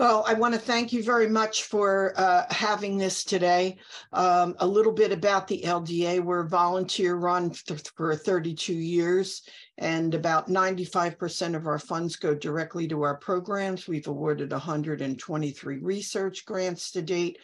Well, I want to thank you very much for uh, having this today. Um, a little bit about the LDA. We're volunteer run for 32 years, and about 95% of our funds go directly to our programs. We've awarded 123 research grants to date,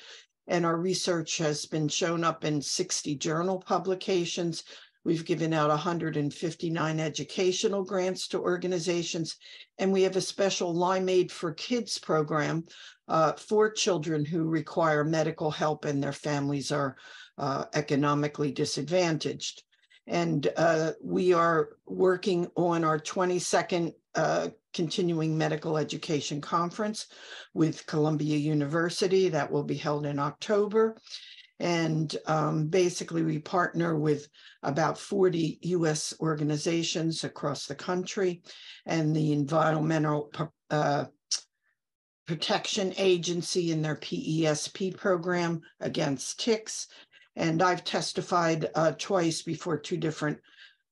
and our research has been shown up in 60 journal publications. We've given out 159 educational grants to organizations, and we have a special Lyme Aid for Kids program uh, for children who require medical help and their families are uh, economically disadvantaged. And uh, we are working on our 22nd uh, continuing medical education conference with Columbia University that will be held in October. And um, basically, we partner with about 40 US organizations across the country and the Environmental uh, Protection Agency in their PESP program against ticks. And I've testified uh, twice before two different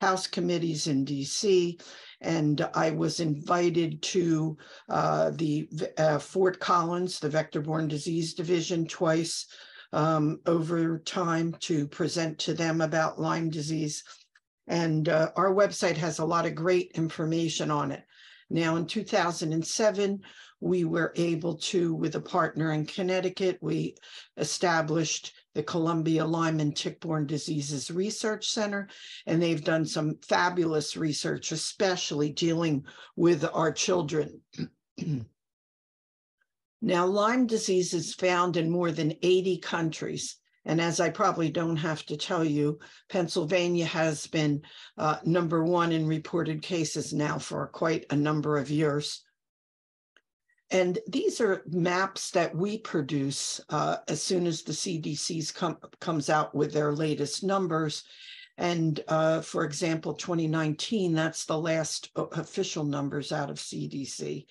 House committees in DC. And I was invited to uh, the uh, Fort Collins, the Vector Borne Disease Division, twice um, over time to present to them about Lyme disease. And uh, our website has a lot of great information on it. Now, in 2007, we were able to, with a partner in Connecticut, we established the Columbia Lyme and Tick-Borne Diseases Research Center, and they've done some fabulous research, especially dealing with our children. Now, Lyme disease is found in more than 80 countries. And as I probably don't have to tell you, Pennsylvania has been uh, number one in reported cases now for quite a number of years. And these are maps that we produce uh, as soon as the CDC's com comes out with their latest numbers. And uh, for example, 2019, that's the last uh, official numbers out of CDC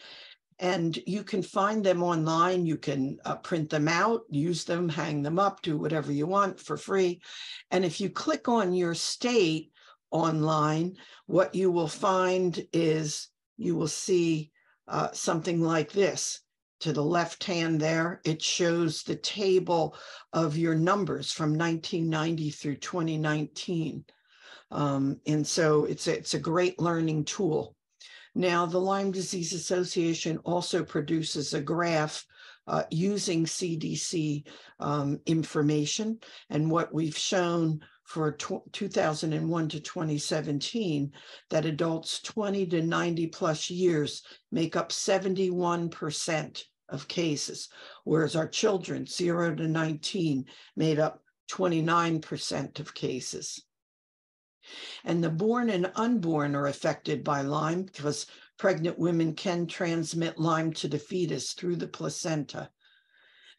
and you can find them online. You can uh, print them out, use them, hang them up, do whatever you want for free. And if you click on your state online, what you will find is you will see uh, something like this. To the left hand there, it shows the table of your numbers from 1990 through 2019. Um, and so it's a, it's a great learning tool. Now, the Lyme Disease Association also produces a graph uh, using CDC um, information. And what we've shown for 2001 to 2017, that adults 20 to 90 plus years make up 71% of cases, whereas our children, 0 to 19, made up 29% of cases. And the born and unborn are affected by Lyme because pregnant women can transmit Lyme to the fetus through the placenta.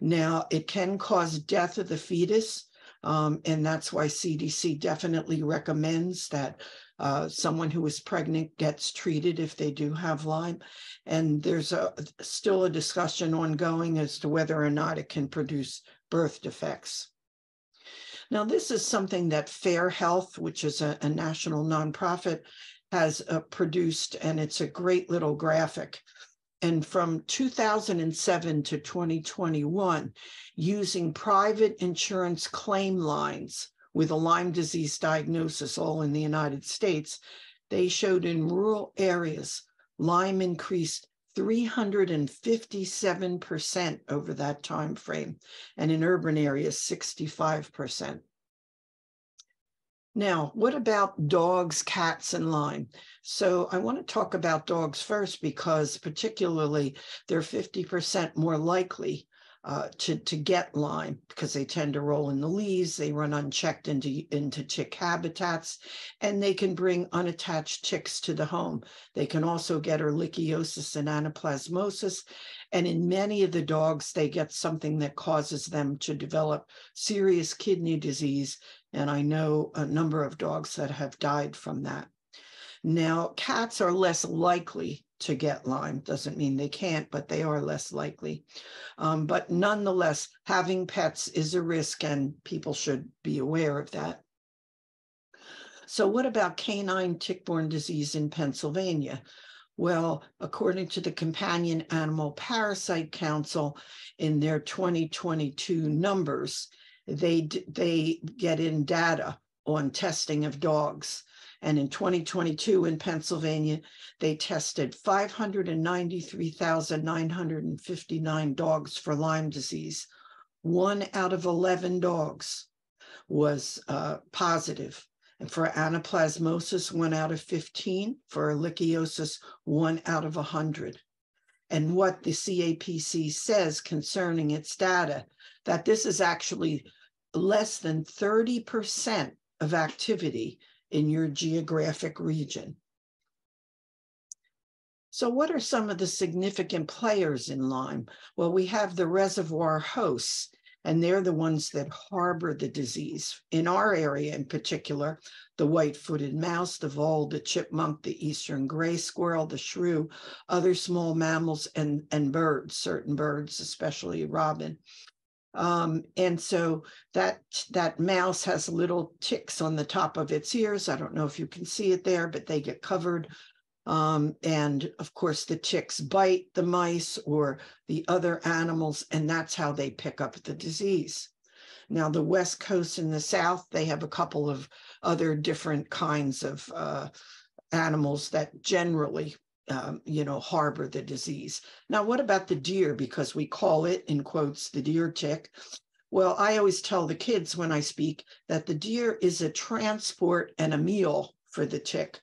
Now, it can cause death of the fetus, um, and that's why CDC definitely recommends that uh, someone who is pregnant gets treated if they do have Lyme. And there's a, still a discussion ongoing as to whether or not it can produce birth defects. Now, this is something that Fair Health, which is a, a national nonprofit, has uh, produced, and it's a great little graphic. And from 2007 to 2021, using private insurance claim lines with a Lyme disease diagnosis, all in the United States, they showed in rural areas, Lyme increased 357% over that time frame, and in urban areas, 65%. Now, what about dogs, cats, and Lyme? So I want to talk about dogs first because particularly they're 50% more likely uh, to, to get Lyme because they tend to roll in the leaves, they run unchecked into, into tick habitats, and they can bring unattached ticks to the home. They can also get ehrlichiosis and anaplasmosis. And in many of the dogs, they get something that causes them to develop serious kidney disease. And I know a number of dogs that have died from that. Now, cats are less likely to get Lyme. Doesn't mean they can't, but they are less likely. Um, but nonetheless, having pets is a risk, and people should be aware of that. So, what about canine tick-borne disease in Pennsylvania? Well, according to the Companion Animal Parasite Council, in their 2022 numbers, they they get in data on testing of dogs. And in 2022 in Pennsylvania, they tested 593,959 dogs for Lyme disease. One out of 11 dogs was uh, positive. And for anaplasmosis, one out of 15. For ehrlichiosis, one out of 100. And what the CAPC says concerning its data, that this is actually less than 30% of activity in your geographic region. So, what are some of the significant players in Lyme? Well, we have the reservoir hosts, and they're the ones that harbor the disease. In our area in particular, the white-footed mouse, the vole, the chipmunk, the eastern gray squirrel, the shrew, other small mammals, and, and birds, certain birds, especially robin. Um, and so that that mouse has little ticks on the top of its ears. I don't know if you can see it there, but they get covered. Um, and of course, the ticks bite the mice or the other animals, and that's how they pick up the disease. Now, the West Coast and the South, they have a couple of other different kinds of uh, animals that generally um, you know, harbor the disease. Now, what about the deer? Because we call it, in quotes, the deer tick. Well, I always tell the kids when I speak that the deer is a transport and a meal for the tick.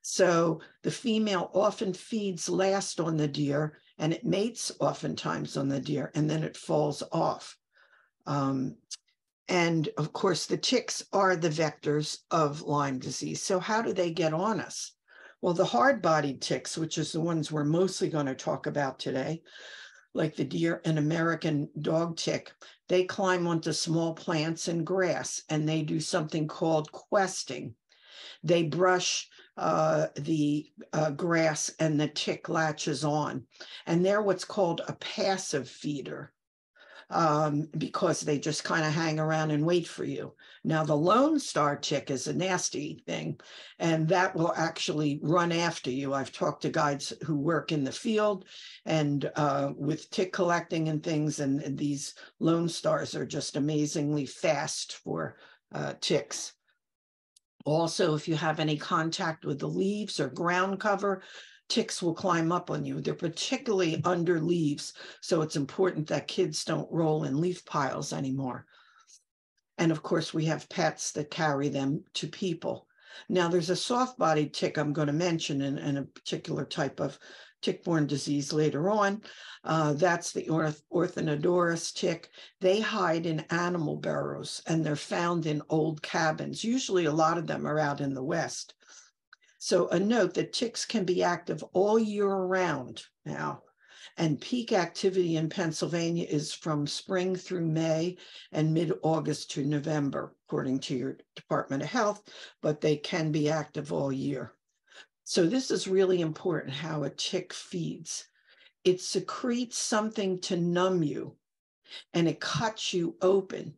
So the female often feeds last on the deer and it mates oftentimes on the deer and then it falls off. Um, and of course, the ticks are the vectors of Lyme disease. So, how do they get on us? Well, the hard bodied ticks, which is the ones we're mostly going to talk about today, like the deer and American dog tick, they climb onto small plants and grass and they do something called questing. They brush uh, the uh, grass and the tick latches on. And they're what's called a passive feeder um, because they just kind of hang around and wait for you. Now, the Lone Star tick is a nasty thing, and that will actually run after you. I've talked to guides who work in the field and uh, with tick collecting and things, and, these Lone Stars are just amazingly fast for uh, ticks. Also, if you have any contact with the leaves or ground cover, ticks will climb up on you. They're particularly under leaves. So it's important that kids don't roll in leaf piles anymore. And of course, we have pets that carry them to people. Now, there's a soft bodied tick I'm going to mention and, in a particular type of tick-borne disease later on. Uh, that's the orth- tick. They hide in animal burrows and they're found in old cabins. Usually, a lot of them are out in the West. So a note that ticks can be active all year round now. And peak activity in Pennsylvania is from spring through May and mid August to November, according to your Department of Health, but they can be active all year. So, this is really important how a tick feeds. It secretes something to numb you and it cuts you open.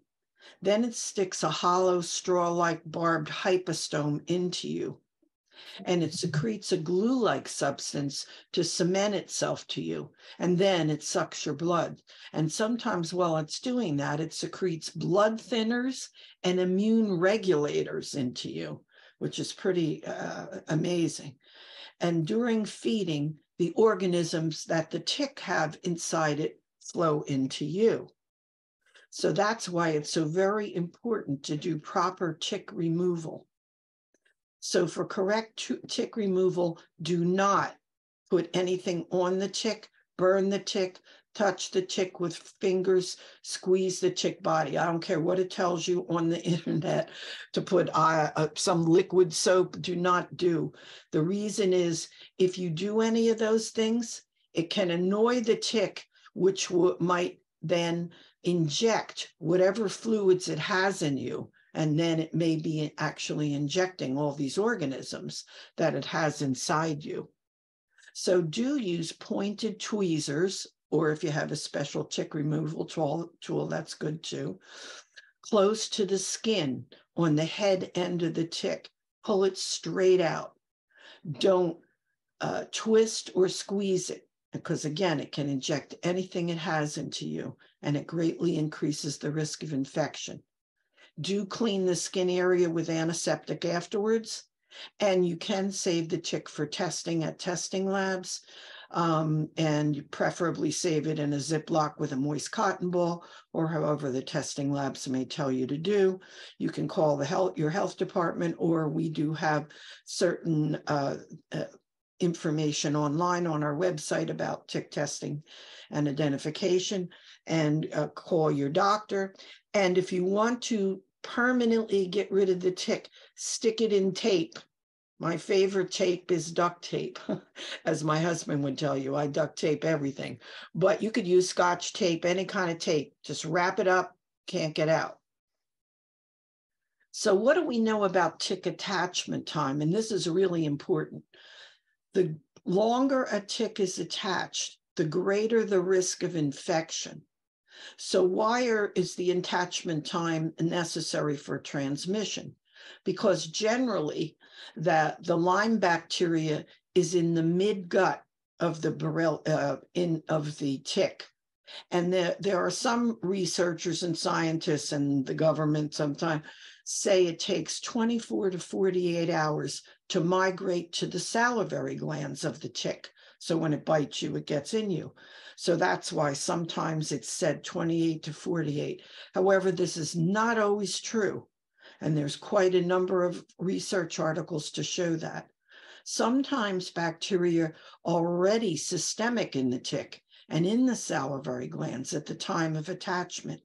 Then it sticks a hollow straw like barbed hypostome into you and it secretes a glue like substance to cement itself to you. And then it sucks your blood. And sometimes while it's doing that, it secretes blood thinners and immune regulators into you, which is pretty uh, amazing. And during feeding, the organisms that the tick have inside it flow into you. So that's why it's so very important to do proper tick removal. So for correct tick removal, do not put anything on the tick, burn the tick, touch the tick with fingers, squeeze the tick body. I don't care what it tells you on the internet to put uh, uh, some liquid soap, do not do. The reason is if you do any of those things, it can annoy the tick, which might then inject whatever fluids it has in you and then it may be actually injecting all these organisms that it has inside you. So do use pointed tweezers, or if you have a special tick removal tool, tool that's good too, close to the skin on the head end of the tick. Pull it straight out. Don't uh, twist or squeeze it because again, it can inject anything it has into you and it greatly increases the risk of infection. Do clean the skin area with antiseptic afterwards. And you can save the tick for testing at testing labs. Um, and preferably save it in a Ziploc with a moist cotton ball, or however the testing labs may tell you to do. You can call the health, your health department, or we do have certain uh, uh, information online on our website about tick testing and identification and uh, call your doctor. And if you want to permanently get rid of the tick, stick it in tape. My favorite tape is duct tape, as my husband would tell you. I duct tape everything, but you could use scotch tape, any kind of tape. Just wrap it up, can't get out. So, what do we know about tick attachment time? And this is really important. The longer a tick is attached, the greater the risk of infection. So why is the attachment time necessary for transmission? Because generally that the Lyme bacteria is in the mid gut of the uh, in of the tick. And there, there are some researchers and scientists and the government sometimes say it takes 24 to 48 hours to migrate to the salivary glands of the tick. So when it bites you, it gets in you. So that's why sometimes it's said 28 to 48. However, this is not always true. And there's quite a number of research articles to show that. Sometimes bacteria are already systemic in the tick and in the salivary glands at the time of attachment.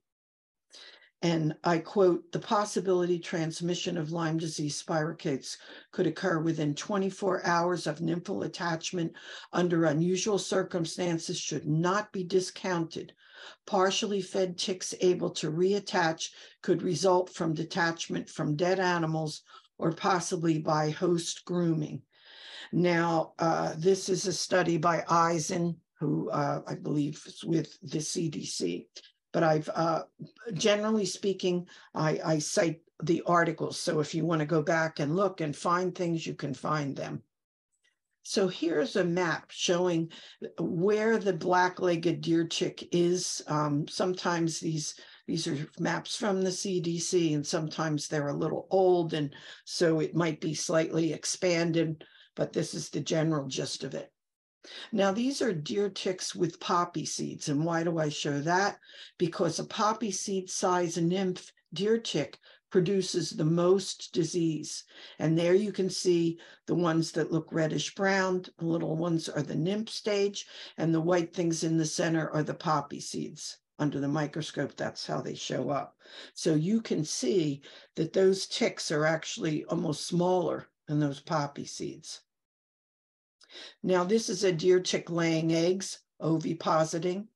And I quote, the possibility transmission of Lyme disease spirochetes could occur within 24 hours of nymphal attachment under unusual circumstances should not be discounted. Partially fed ticks able to reattach could result from detachment from dead animals or possibly by host grooming. Now, uh, this is a study by Eisen, who uh, I believe is with the CDC but I've uh, generally speaking, I, I cite the articles. So if you want to go back and look and find things, you can find them. So here's a map showing where the black-legged deer tick is. Um, sometimes these these are maps from the CDC, and sometimes they're a little old, and so it might be slightly expanded, but this is the general gist of it. Now, these are deer ticks with poppy seeds. And why do I show that? Because a poppy seed size nymph deer tick produces the most disease. And there you can see the ones that look reddish brown. The little ones are the nymph stage, and the white things in the center are the poppy seeds. Under the microscope, that's how they show up. So you can see that those ticks are actually almost smaller than those poppy seeds. Now, this is a deer tick laying eggs, ovipositing.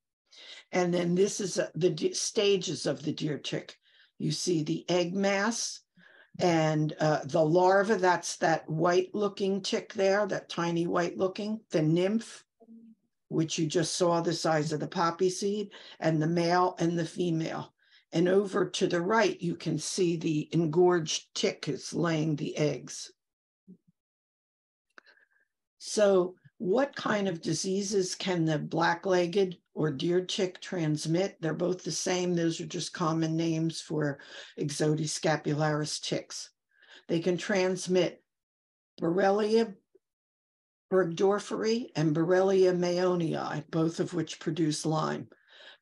And then this is a, the stages of the deer tick. You see the egg mass and uh, the larva, that's that white looking tick there, that tiny white looking, the nymph, which you just saw the size of the poppy seed, and the male and the female. And over to the right, you can see the engorged tick is laying the eggs. So, what kind of diseases can the black-legged or deer tick transmit? They're both the same. Those are just common names for Ixodes scapularis ticks. They can transmit Borrelia burgdorferi and Borrelia mayonii, both of which produce Lyme.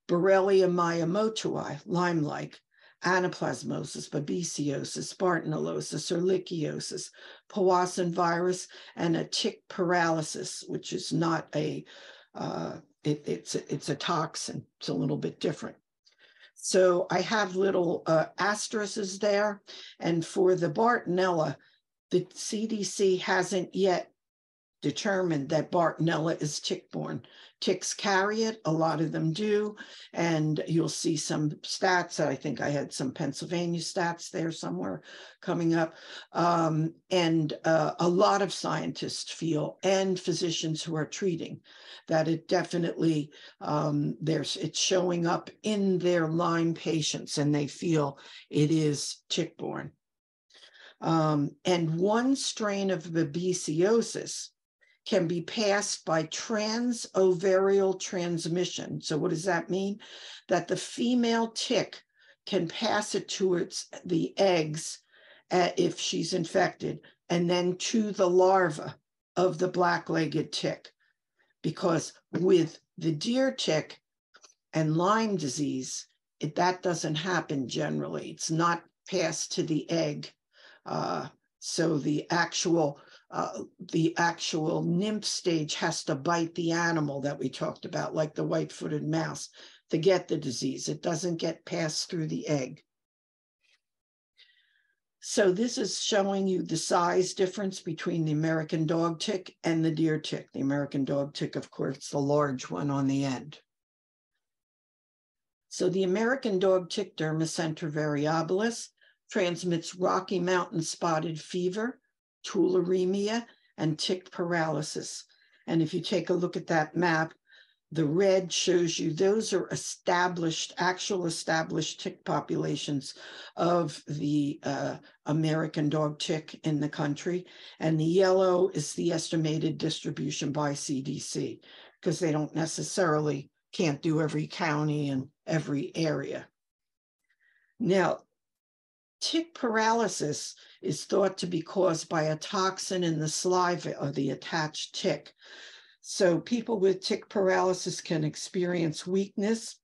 Borrelia miyamotoi, Lyme-like, anaplasmosis, babesiosis, bartonellosis, ehrlichiosis, Powassan virus, and a tick paralysis, which is not a, uh, it, it's, it's a toxin. It's a little bit different. So I have little uh, asterisks there. And for the Bartonella, the CDC hasn't yet determined that Bartonella is tick-borne. Ticks carry it, a lot of them do, and you'll see some stats. I think I had some Pennsylvania stats there somewhere coming up. Um, and uh, a lot of scientists feel, and physicians who are treating, that it definitely, um, there's, it's showing up in their Lyme patients, and they feel it is tick-borne. Um, and one strain of babesiosis can be passed by transovarial transmission. So, what does that mean? That the female tick can pass it to its, the eggs uh, if she's infected, and then to the larva of the black legged tick. Because with the deer tick and Lyme disease, it, that doesn't happen generally. It's not passed to the egg. Uh, so the actual uh, the actual nymph stage has to bite the animal that we talked about, like the white-footed mouse, to get the disease. It doesn't get passed through the egg. So this is showing you the size difference between the American dog tick and the deer tick. The American dog tick, of course, the large one on the end. So the American dog tick Dermacentor variabilis transmits Rocky Mountain spotted fever, tularemia, and tick paralysis. And if you take a look at that map, the red shows you those are established, actual established tick populations of the uh, American dog tick in the country. And the yellow is the estimated distribution by CDC because they don't necessarily can't do every county and every area. Now, tick paralysis is thought to be caused by a toxin in the saliva of the attached tick. So people with tick paralysis can experience weakness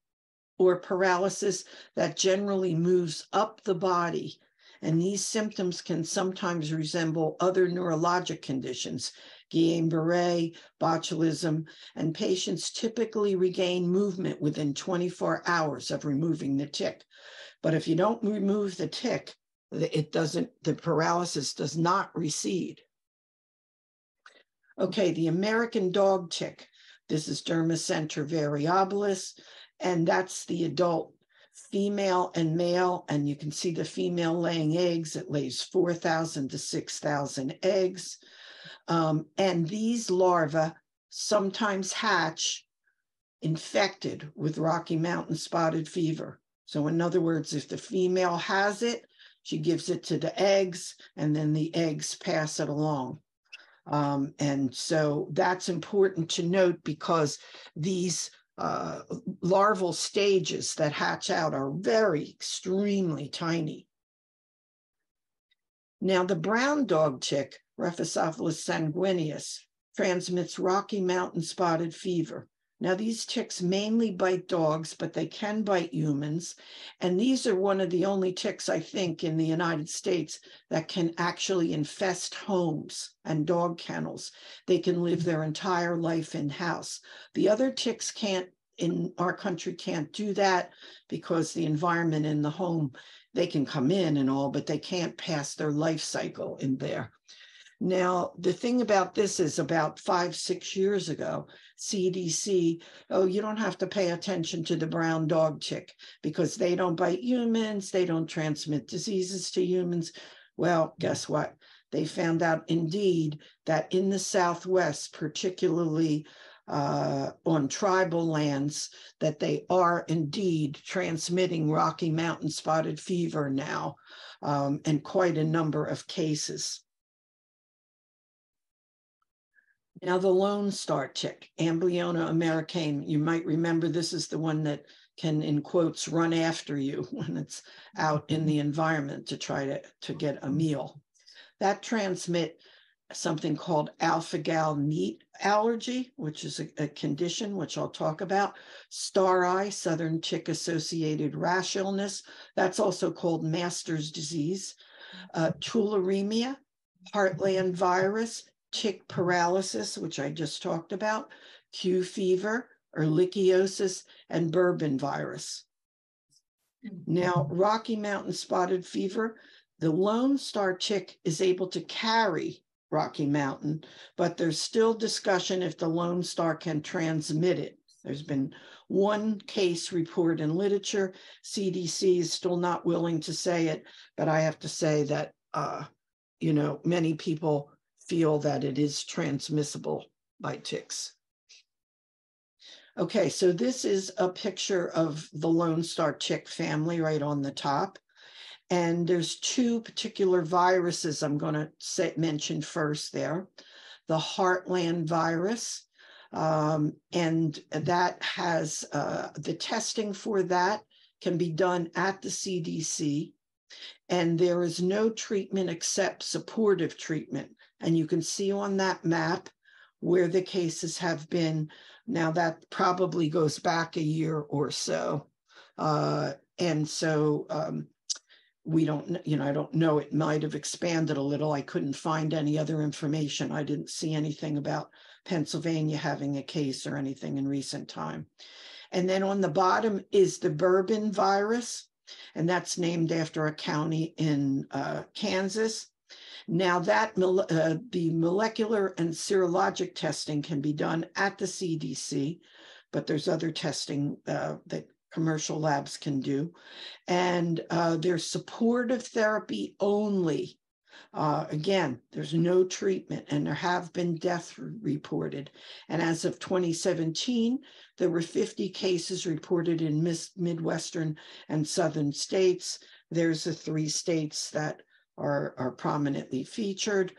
or paralysis that generally moves up the body. And these symptoms can sometimes resemble other neurologic conditions, Guillain-Barré, botulism, and patients typically regain movement within 24 hours of removing the tick. But if you don't remove the tick, it doesn't, the paralysis does not recede. Okay, the American dog tick. This is Dermacentor variabilis, and that's the adult female and male. And you can see the female laying eggs. It lays 4,000 to 6,000 eggs. Um, and these larvae sometimes hatch infected with Rocky Mountain spotted fever. So, in other words, if the female has it, she gives it to the eggs, and then the eggs pass it along. Um, and so that's important to note because these uh, larval stages that hatch out are very extremely tiny. Now, the brown dog tick, Rhipicephalus sanguineus, transmits Rocky Mountain spotted fever. Now, these ticks mainly bite dogs, but they can bite humans. And these are one of the only ticks, I think, in the United States that can actually infest homes and dog kennels. They can live mm-hmm. their entire life in house. The other ticks can't, in our country, can't do that because the environment in the home, they can come in and all, but they can't pass their life cycle in there. Now, the thing about this is about five, six years ago, CDC, oh, you don't have to pay attention to the brown dog tick because they don't bite humans, they don't transmit diseases to humans. Well, guess what? They found out indeed that in the Southwest, particularly uh, on tribal lands, that they are indeed transmitting Rocky Mountain spotted fever now, um, and quite a number of cases. Now the Lone Star tick, Amblyomma americana, you might remember this is the one that can, in quotes, run after you when it's out in the environment to try to, to get a meal. That transmit something called alpha-gal meat allergy, which is a, a, condition which I'll talk about. STARI, southern tick associated rash illness. That's also called master's disease. Uh, tularemia, heartland virus, tick paralysis, which I just talked about, Q fever, ehrlichiosis, and bourbon virus. Now, Rocky Mountain spotted fever, the Lone Star tick is able to carry Rocky Mountain, but there's still discussion if the Lone Star can transmit it. There's been one case report in literature. CDC is still not willing to say it, but I have to say that, uh, you know, many people feel that it is transmissible by ticks. Okay, so this is a picture of the Lone Star tick family right on the top. And there's two particular viruses I'm going to say, mention first there. the heartland virus. Um, and that has uh, the testing for that can be done at the CDC. And there is no treatment except supportive treatment. And you can see on that map where the cases have been. Now, that probably goes back a year or so. Uh, and so um, we don't, you know, I don't know, it might have expanded a little. I couldn't find any other information. I didn't see anything about Pennsylvania having a case or anything in recent time. And then on the bottom is the bourbon virus, and that's named after a county in uh, Kansas. Now that uh, the molecular and serologic testing can be done at the CDC, but there's other testing uh, that commercial labs can do. And uh, there's supportive therapy only. Uh, again, there's no treatment and there have been deaths reported. And as of 2017, there were 50 cases reported in Midwestern and Southern states. There's the three states that are, are prominently featured.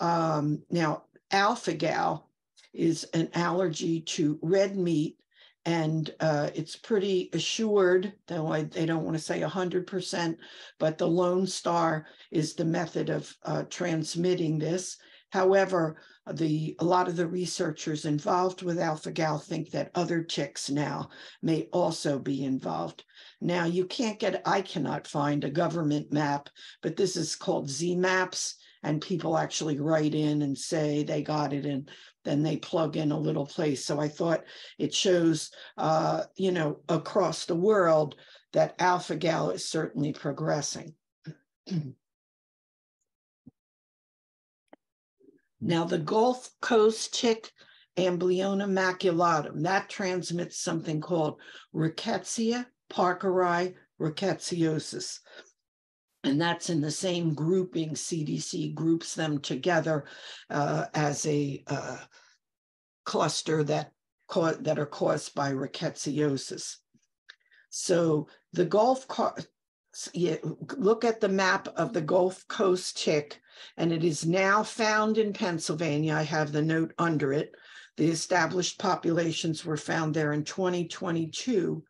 Um, now, alpha gal is an allergy to red meat, and uh, it's pretty assured, though I, they don't want to say 100%, but the Lone Star is the method of uh, transmitting this. However, the a lot of the researchers involved with alpha gal think that other ticks now may also be involved. Now you can't get I cannot find a government map, but this is called ZeeMaps. and people actually write in and say they got it and then they plug in a little place. So I thought it shows uh, you know across the world that alpha gal is certainly progressing. Now, the Gulf Coast tick, Amblyomma maculatum, that transmits something called rickettsia parkeri rickettsiosis. And that's in the same grouping. CDC groups them together uh, as a uh, cluster that, that are caused by rickettsiosis. So the Gulf yeah, look at the map of the Gulf Coast tick, and it is now found in Pennsylvania. I have the note under it. The established populations were found there in 2022,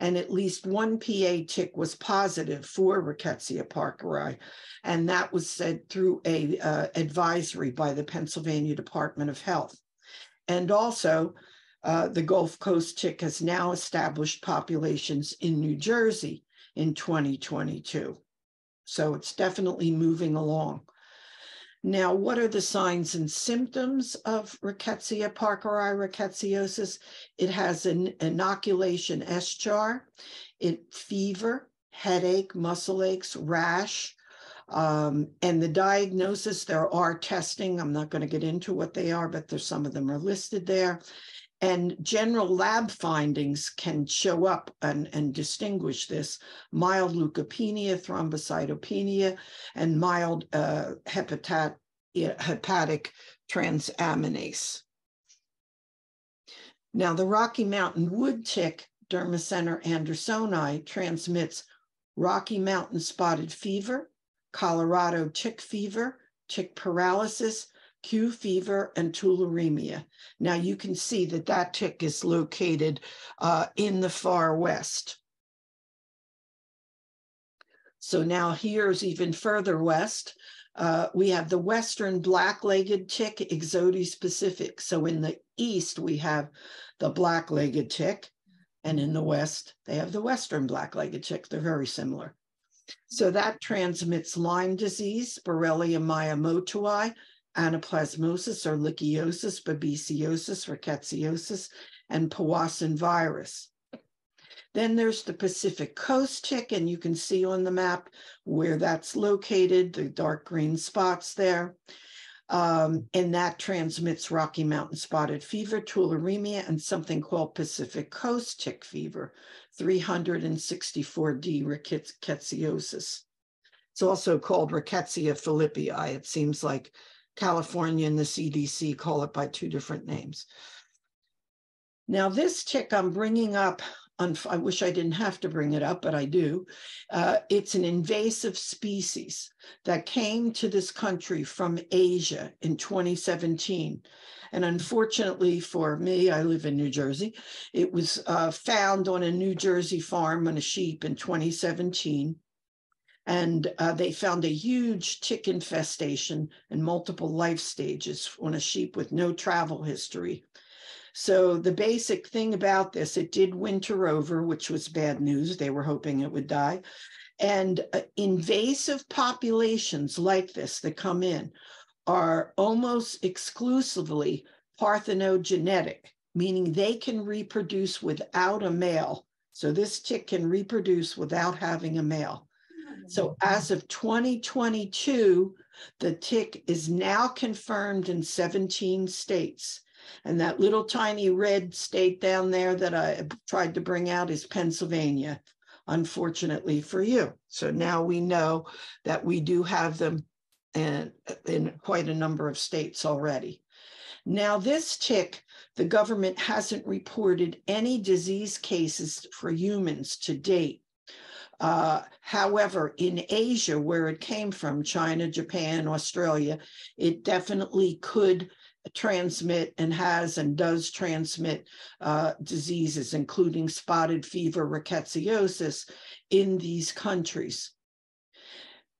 and at least one PA tick was positive for Rickettsia parkeri, and that was said through a uh, advisory by the Pennsylvania Department of Health. And also, uh, the Gulf Coast tick has now established populations in New Jersey in 2022. So it's definitely moving along. Now, what are the signs and symptoms of Rickettsia parkeri rickettsiosis? It has an inoculation eschar, it fever, headache, muscle aches, rash, um, and the diagnosis, there are testing. I'm not going to get into what they are, but there's some of them are listed there. And general lab findings can show up and, and distinguish this mild leukopenia, thrombocytopenia, and mild uh, hepatat, hepatic transaminase. Now, the Rocky Mountain wood tick, Dermacentor andersoni, transmits Rocky Mountain spotted fever, Colorado tick fever, tick paralysis, Q fever, and tularemia. Now you can see that that tick is located uh, in the far west. So now here's even further west. Uh, we have the western black-legged tick, Ixodes pacific. So in the east, we have the black-legged tick, and in the west, they have the western black-legged tick. They're very similar. So that transmits Lyme disease, Borrelia miyamotoi, anaplasmosis ehrlichiosis, babesiosis, rickettsiosis, and Powassan virus. Then there's the Pacific Coast tick, and you can see on the map where that's located, the dark green spots there. Um, and that transmits Rocky Mountain spotted fever, tularemia, and something called Pacific Coast tick fever, 364D rickettsiosis. It's also called Rickettsia philippii. It seems like California and the CDC call it by two different names. Now, this tick I'm bringing up I wish I didn't have to bring it up, but I do. Uh, it's an invasive species that came to this country from Asia in 2017. And unfortunately for me, I live in New Jersey, it was uh, found on a New Jersey farm on a sheep in 2017. And uh, they found a huge tick infestation and multiple life stages on a sheep with no travel history. So the basic thing about this, it did winter over, which was bad news. They were hoping it would die. And uh, invasive populations like this that come in are almost exclusively parthenogenetic, meaning they can reproduce without a male. So this tick can reproduce without having a male. So as of 2022, the tick is now confirmed in 17 states. And that little tiny red state down there that I tried to bring out is Pennsylvania, unfortunately for you. So now we know that we do have them in, in quite a number of states already. Now, this tick, the government hasn't reported any disease cases for humans to date. Uh, however, in Asia, where it came from, China, Japan, Australia, it definitely could transmit and has and does transmit uh, diseases, including spotted fever, rickettsiosis in these countries.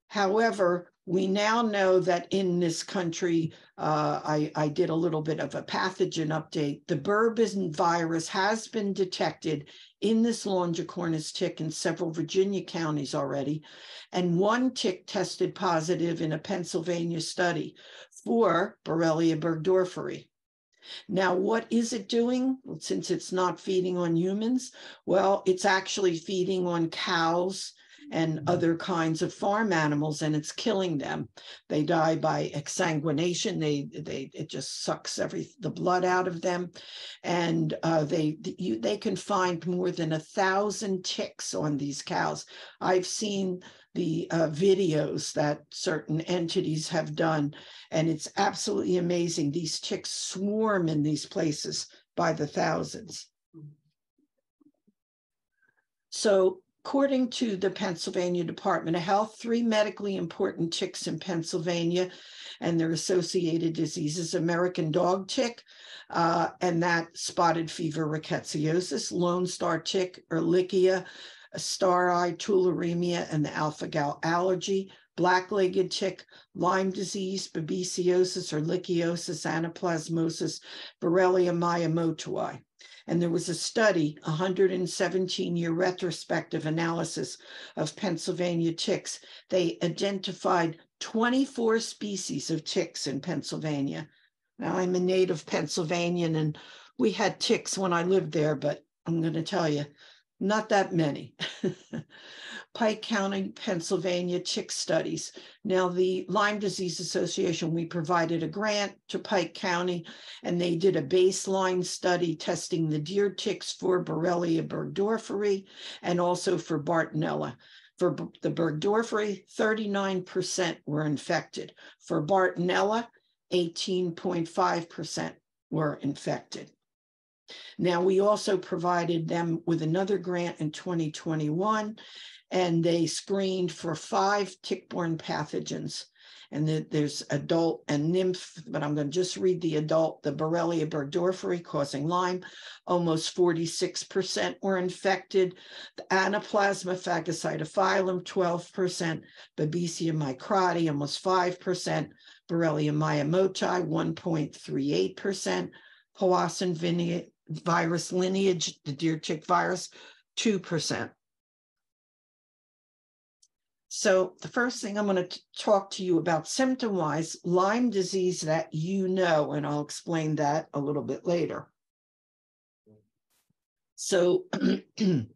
However, we now know that in this country, uh, I, I, did a little bit of a pathogen update. The Bourbon virus has been detected in this Longicornis tick in several Virginia counties already, and one tick tested positive in a Pennsylvania study for Borrelia burgdorferi. Now, what is it doing? Well, since it's not feeding on humans, well, it's actually feeding on cows and mm-hmm. other kinds of farm animals and it's killing them. They die by exsanguination. They they it just sucks every the blood out of them. And uh, they you, they can find more than a thousand ticks on these cows. I've seen the uh, videos that certain entities have done and it's absolutely amazing. These ticks swarm in these places by the thousands. So According to the Pennsylvania Department of Health, three medically important ticks in Pennsylvania and their associated diseases American dog tick, uh, and that spotted fever rickettsiosis, Lone Star tick, Ehrlichia, STARI tularemia, and the alpha gal allergy, black-legged tick, Lyme disease, babesiosis ehrlichiosis, anaplasmosis, Borrelia miyamotoi. And there was a study, 117 year retrospective analysis of Pennsylvania ticks. They identified 24 species of ticks in Pennsylvania. Now, I'm a native Pennsylvanian and we had ticks when I lived there, but I'm going to tell you, not that many. Pike County, Pennsylvania tick studies. Now, the Lyme Disease Association, we provided a grant to Pike County, and they did a baseline study testing the deer ticks for Borrelia burgdorferi and also for Bartonella. For the burgdorferi, 39% were infected. For Bartonella, 18.5% were infected. Now, we also provided them with another grant in 2021, and they screened for five tick-borne pathogens. And the, there's adult and nymph, but I'm going to just read the adult, the Borrelia burgdorferi causing Lyme. Almost 46% were infected. The Anaplasma phagocytophilum, 12%. Babesia microti, almost 5%. Borrelia miyamotoi, 1.38%. Powassan virus lineage, the deer tick virus, 2%. So the first thing I'm going to talk to you about symptom-wise, Lyme disease that you know, and I'll explain that a little bit later. So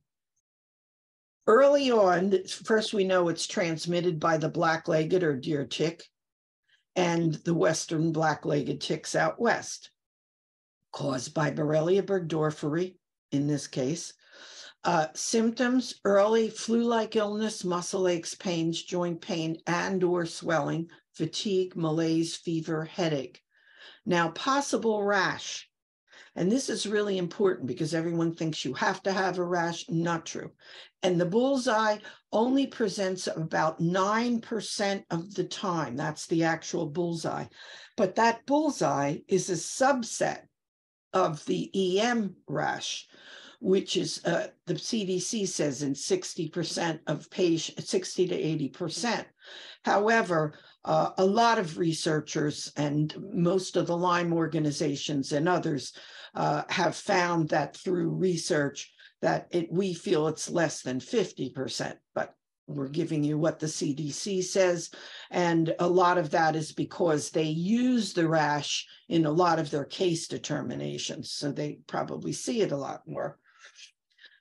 early on, first we know it's transmitted by the black-legged or deer tick and the western black-legged ticks out west, caused by Borrelia burgdorferi in this case, uh, symptoms, early flu-like illness, muscle aches, pains, joint pain, and or swelling, fatigue, malaise, fever, headache. Now, possible rash. And this is really important because everyone thinks you have to have a rash. Not true. And the bullseye only presents about 9% of the time. That's the actual bullseye. But that bullseye is a subset of the EM rash, which is uh, the CDC says in 60% of patients, 60 to 80%. However, uh, a lot of researchers and most of the Lyme organizations and others uh, have found that through research that it, we feel it's less than 50%, but we're giving you what the CDC says. And a lot of that is because they use the rash in a lot of their case determinations. So they probably see it a lot more.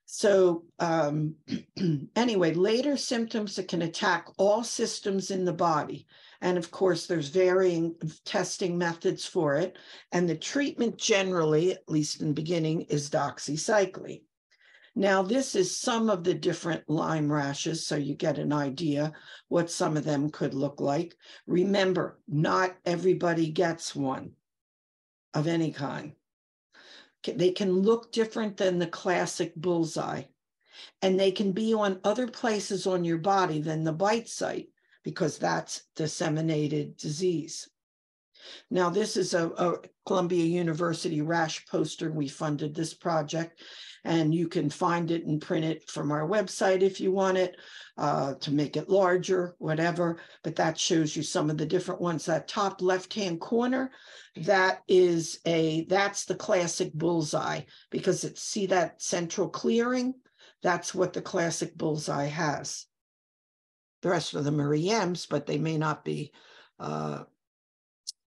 So um, anyway, later symptoms that can attack all systems in the body. And of course, there's varying testing methods for it. And the treatment generally, at least in the beginning, is doxycycline. Now, this is some of the different Lyme rashes, so you get an idea what some of them could look like. Remember, not everybody gets one of any kind. They can look different than the classic bullseye, and they can be on other places on your body than the bite site because that's disseminated disease. Now, this is a, a, Columbia University rash poster. We funded this project, and you can find it and print it from our website if you want it uh, to make it larger, whatever. But that shows you some of the different ones. That top left-hand corner, that is a that's the classic bullseye because it's see that central clearing. That's what the classic bullseye has. The rest of them are EMs, but they may not be. Uh,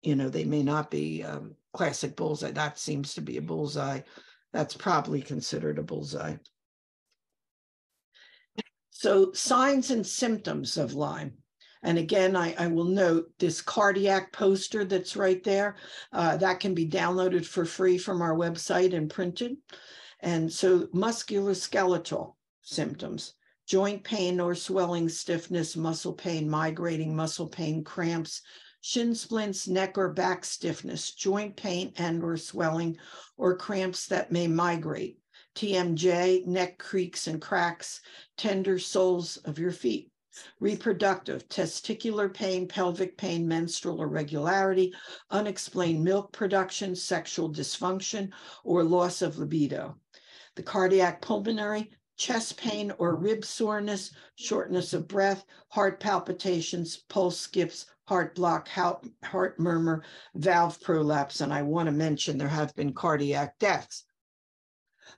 you know, they may not be um, classic bullseye. That seems to be a bullseye. That's probably considered a bullseye. So signs and symptoms of Lyme. And again, I, I, will note this cardiac poster that's right there. Uh, that can be downloaded for free from our website and printed. And so musculoskeletal symptoms, joint pain or swelling, stiffness, muscle pain, migrating muscle pain, cramps, shin splints, neck or back stiffness, joint pain and or swelling, or cramps that may migrate, TMJ, neck creaks and cracks, tender soles of your feet. Reproductive, testicular pain, pelvic pain, menstrual irregularity, unexplained milk production, sexual dysfunction, or loss of libido. The cardiac pulmonary, chest pain or rib soreness, shortness of breath, heart palpitations, pulse skips, heart block, heart murmur, valve prolapse, and I want to mention there have been cardiac deaths.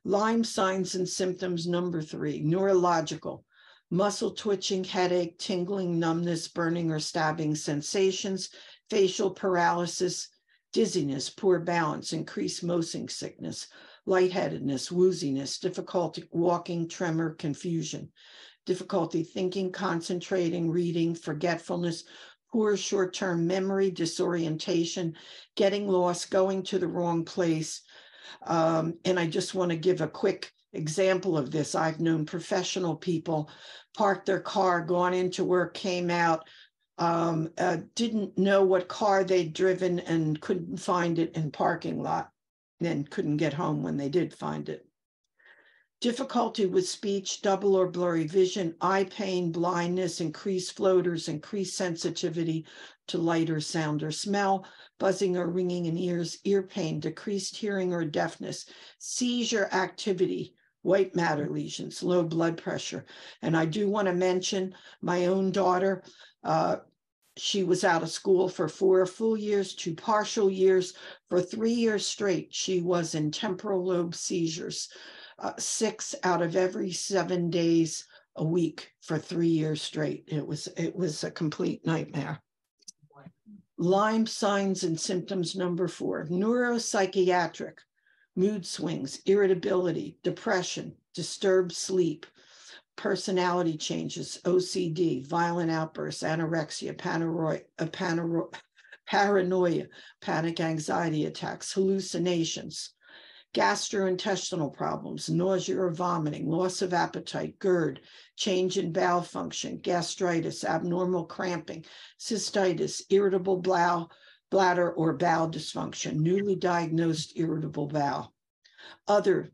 Lyme signs and symptoms number three, neurological, muscle twitching, headache, tingling, numbness, burning or stabbing sensations, facial paralysis, dizziness, poor balance, increased motion sickness, lightheadedness, wooziness, difficulty walking, tremor, confusion, difficulty thinking, concentrating, reading, forgetfulness, poor short term memory, disorientation, getting lost, going to the wrong place. Um, and I just want to give a quick example of this. I've known professional people parked their car, gone into work, came out, um, uh, didn't know what car they'd driven and couldn't find it in parking lot, and couldn't get home when they did find it difficulty with speech, double or blurry vision, eye pain, blindness, increased floaters, increased sensitivity to light or sound or smell, buzzing or ringing in ears, ear pain, decreased hearing or deafness, seizure activity, white matter lesions, low blood pressure. And I do want to mention my own daughter. Uh, she was out of school for four full years, two partial years. For three years straight, she was in temporal lobe seizures uh, six out of every seven days a week for three years straight. It was it was a complete nightmare. Lyme signs and symptoms number four, neuropsychiatric, mood swings, irritability, depression, disturbed sleep, personality changes, OCD, violent outbursts, anorexia, paranoia, uh, paranoia, panic anxiety attacks, hallucinations, gastrointestinal problems, nausea or vomiting, loss of appetite, GERD, change in bowel function, gastritis, abnormal cramping, cystitis, irritable bowel, bladder or bowel dysfunction, newly diagnosed irritable bowel. Other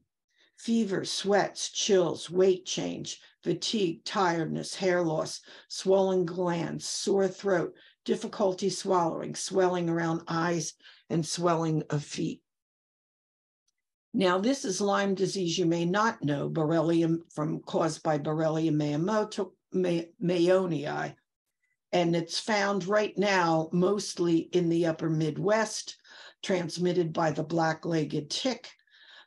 fever, sweats, chills, weight change, fatigue, tiredness, hair loss, swollen glands, sore throat, difficulty swallowing, swelling around eyes, and swelling of feet. Now, this is Lyme disease you may not know, Borrelia from caused by Borrelia mayonii. And it's found right now mostly in the upper Midwest, transmitted by the black-legged tick.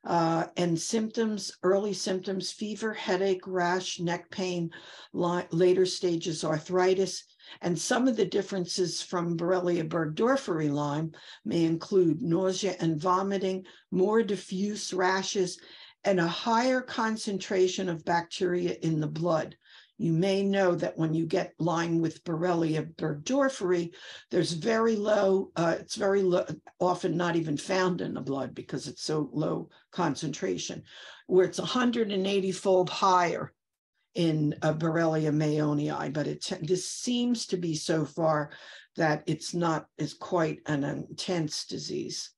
Uh, and symptoms, early symptoms, fever, headache, rash, neck pain, later stages arthritis, and some of the differences from Borrelia burgdorferi Lyme may include nausea and vomiting, more diffuse rashes, and a higher concentration of bacteria in the blood. You may know that when you get Lyme with Borrelia burgdorferi, there's very low, uh, it's very low, often not even found in the blood because it's so low concentration, where it's 180 fold higher in uh, Borrelia mayonii, but it this seems to be so far that it's not is quite an intense disease.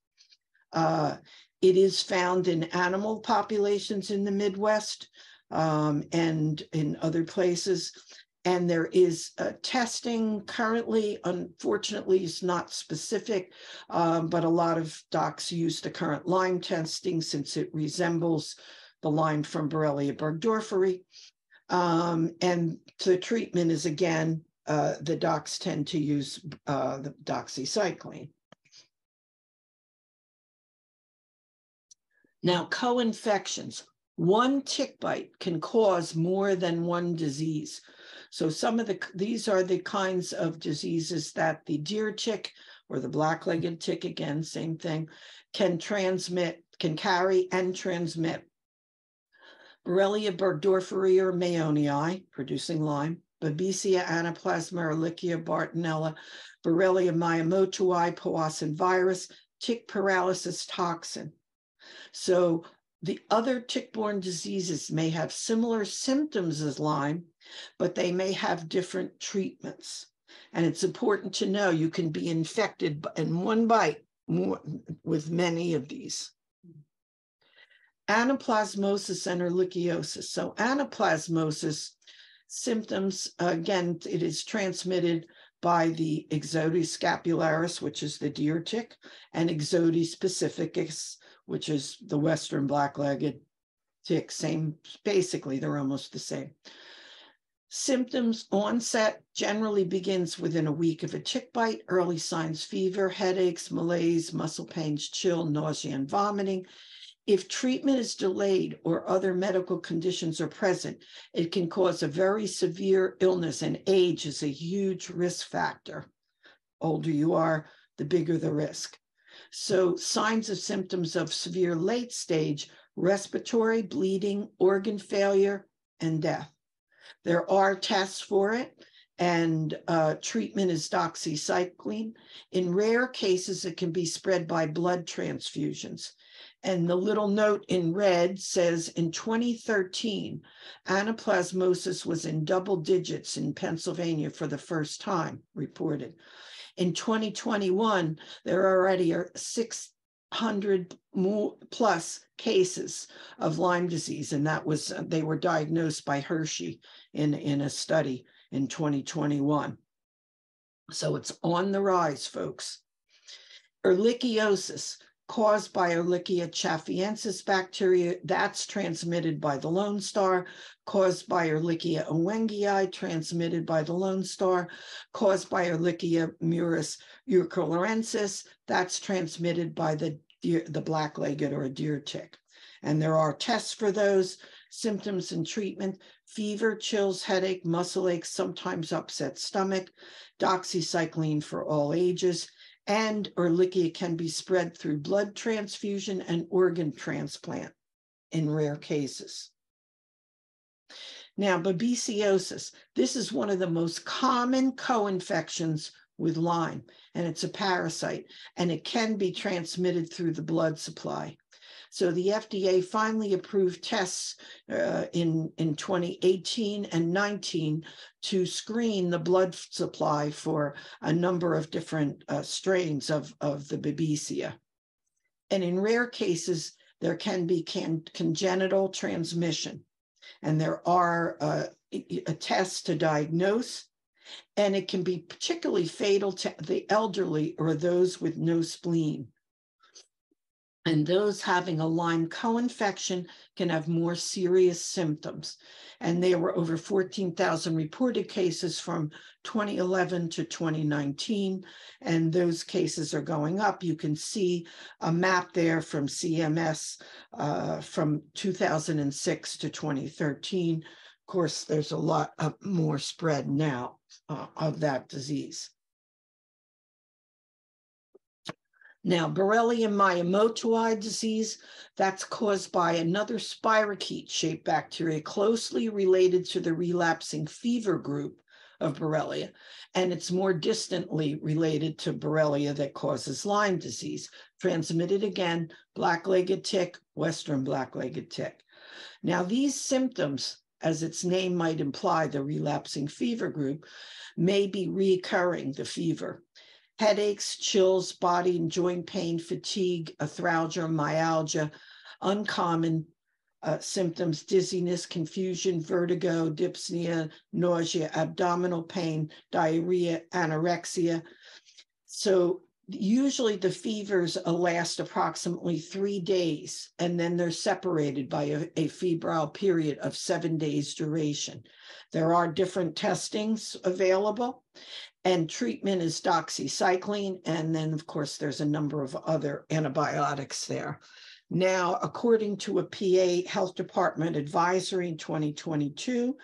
Uh, it is found in animal populations in the Midwest um, and in other places. And there is uh, testing currently, unfortunately, is not specific, um, but a lot of docs use the current Lyme testing since it resembles the Lyme from Borrelia burgdorferi. Um, and the treatment is again, uh, the docs tend to use uh, the doxycycline. Now, co-infections. One tick bite can cause more than one disease. So some of the, these are the kinds of diseases that the deer tick or the black-legged tick, again, same thing, can transmit, can carry and transmit. Borrelia burgdorferi or mayonii, producing Lyme, Babesia anaplasma Ehrlichia bartonella, Borrelia miyamotoi, Powassan virus, tick paralysis toxin. So the other tick-borne diseases may have similar symptoms as Lyme, but they may have different treatments. And it's important to know you can be infected in one bite with many of these anaplasmosis and ehrlichiosis. So anaplasmosis symptoms, again, it is transmitted by the Ixodes scapularis, which is the deer tick, and Ixodes pacificus, which is the western black-legged tick. Same, basically, they're almost the same. Symptoms onset generally begins within a week of a tick bite. Early signs fever, headaches, malaise, muscle pains, chill, nausea, and vomiting. If treatment is delayed or other medical conditions are present, it can cause a very severe illness, and age is a huge risk factor. Older you are, the bigger the risk. So, signs of symptoms of severe late stage respiratory, bleeding, organ failure, and death. There are tests for it, and uh, treatment is doxycycline. In rare cases, it can be spread by blood transfusions. And the little note in red says in 2013, anaplasmosis was in double digits in Pennsylvania for the first time reported. In 2021, there are already are 600 plus cases of Lyme disease, and that was uh, they were diagnosed by Hershey in, in a study in 2021. So it's on the rise, folks. Ehrlichiosis caused by Ehrlichia chaffeensis bacteria. That's transmitted by the Lone Star, caused by Ehrlichia ewingii, transmitted by the Lone Star, caused by Ehrlichia muris eauclairensis. That's transmitted by the deer, the black-legged or a deer tick. And there are tests for those symptoms and treatment, fever, chills, headache, muscle aches, sometimes upset stomach, doxycycline for all ages, and Ehrlichia can be spread through blood transfusion and organ transplant in rare cases. Now, babesiosis, this is one of the most common co-infections with Lyme, and it's a parasite, and it can be transmitted through the blood supply. So the FDA finally approved tests uh, in, in 2018 and 19 to screen the blood supply for a number of different uh, strains of, of the Babesia. And in rare cases, there can be can, congenital transmission, and there are uh, a test to diagnose, and it can be particularly fatal to the elderly or those with no spleen. And those having a Lyme co-infection can have more serious symptoms. And there were over 14,000 reported cases from 2011 to 2019. And those cases are going up. You can see a map there from CMS uh, from 2006 to 2013. Of course, there's a lot more spread now uh, of that disease. Now, Borrelia miyamotoi disease, that's caused by another spirochete-shaped bacteria closely related to the relapsing fever group of Borrelia, and it's more distantly related to Borrelia that causes Lyme disease, transmitted again, black-legged tick, western black-legged tick. Now, these symptoms, as its name might imply, the relapsing fever group, may be recurring, the fever headaches, chills, body and joint pain, fatigue, arthralgia, myalgia, uncommon uh, symptoms, dizziness, confusion, vertigo, dyspnea, nausea, abdominal pain, diarrhea, anorexia. So usually the fevers last approximately three days, and then they're separated by a, a febrile period of seven days duration. There are different testings available, and treatment is doxycycline. And then, of course, there's a number of other antibiotics there. Now, according to a PA Health Department advisory in 2022,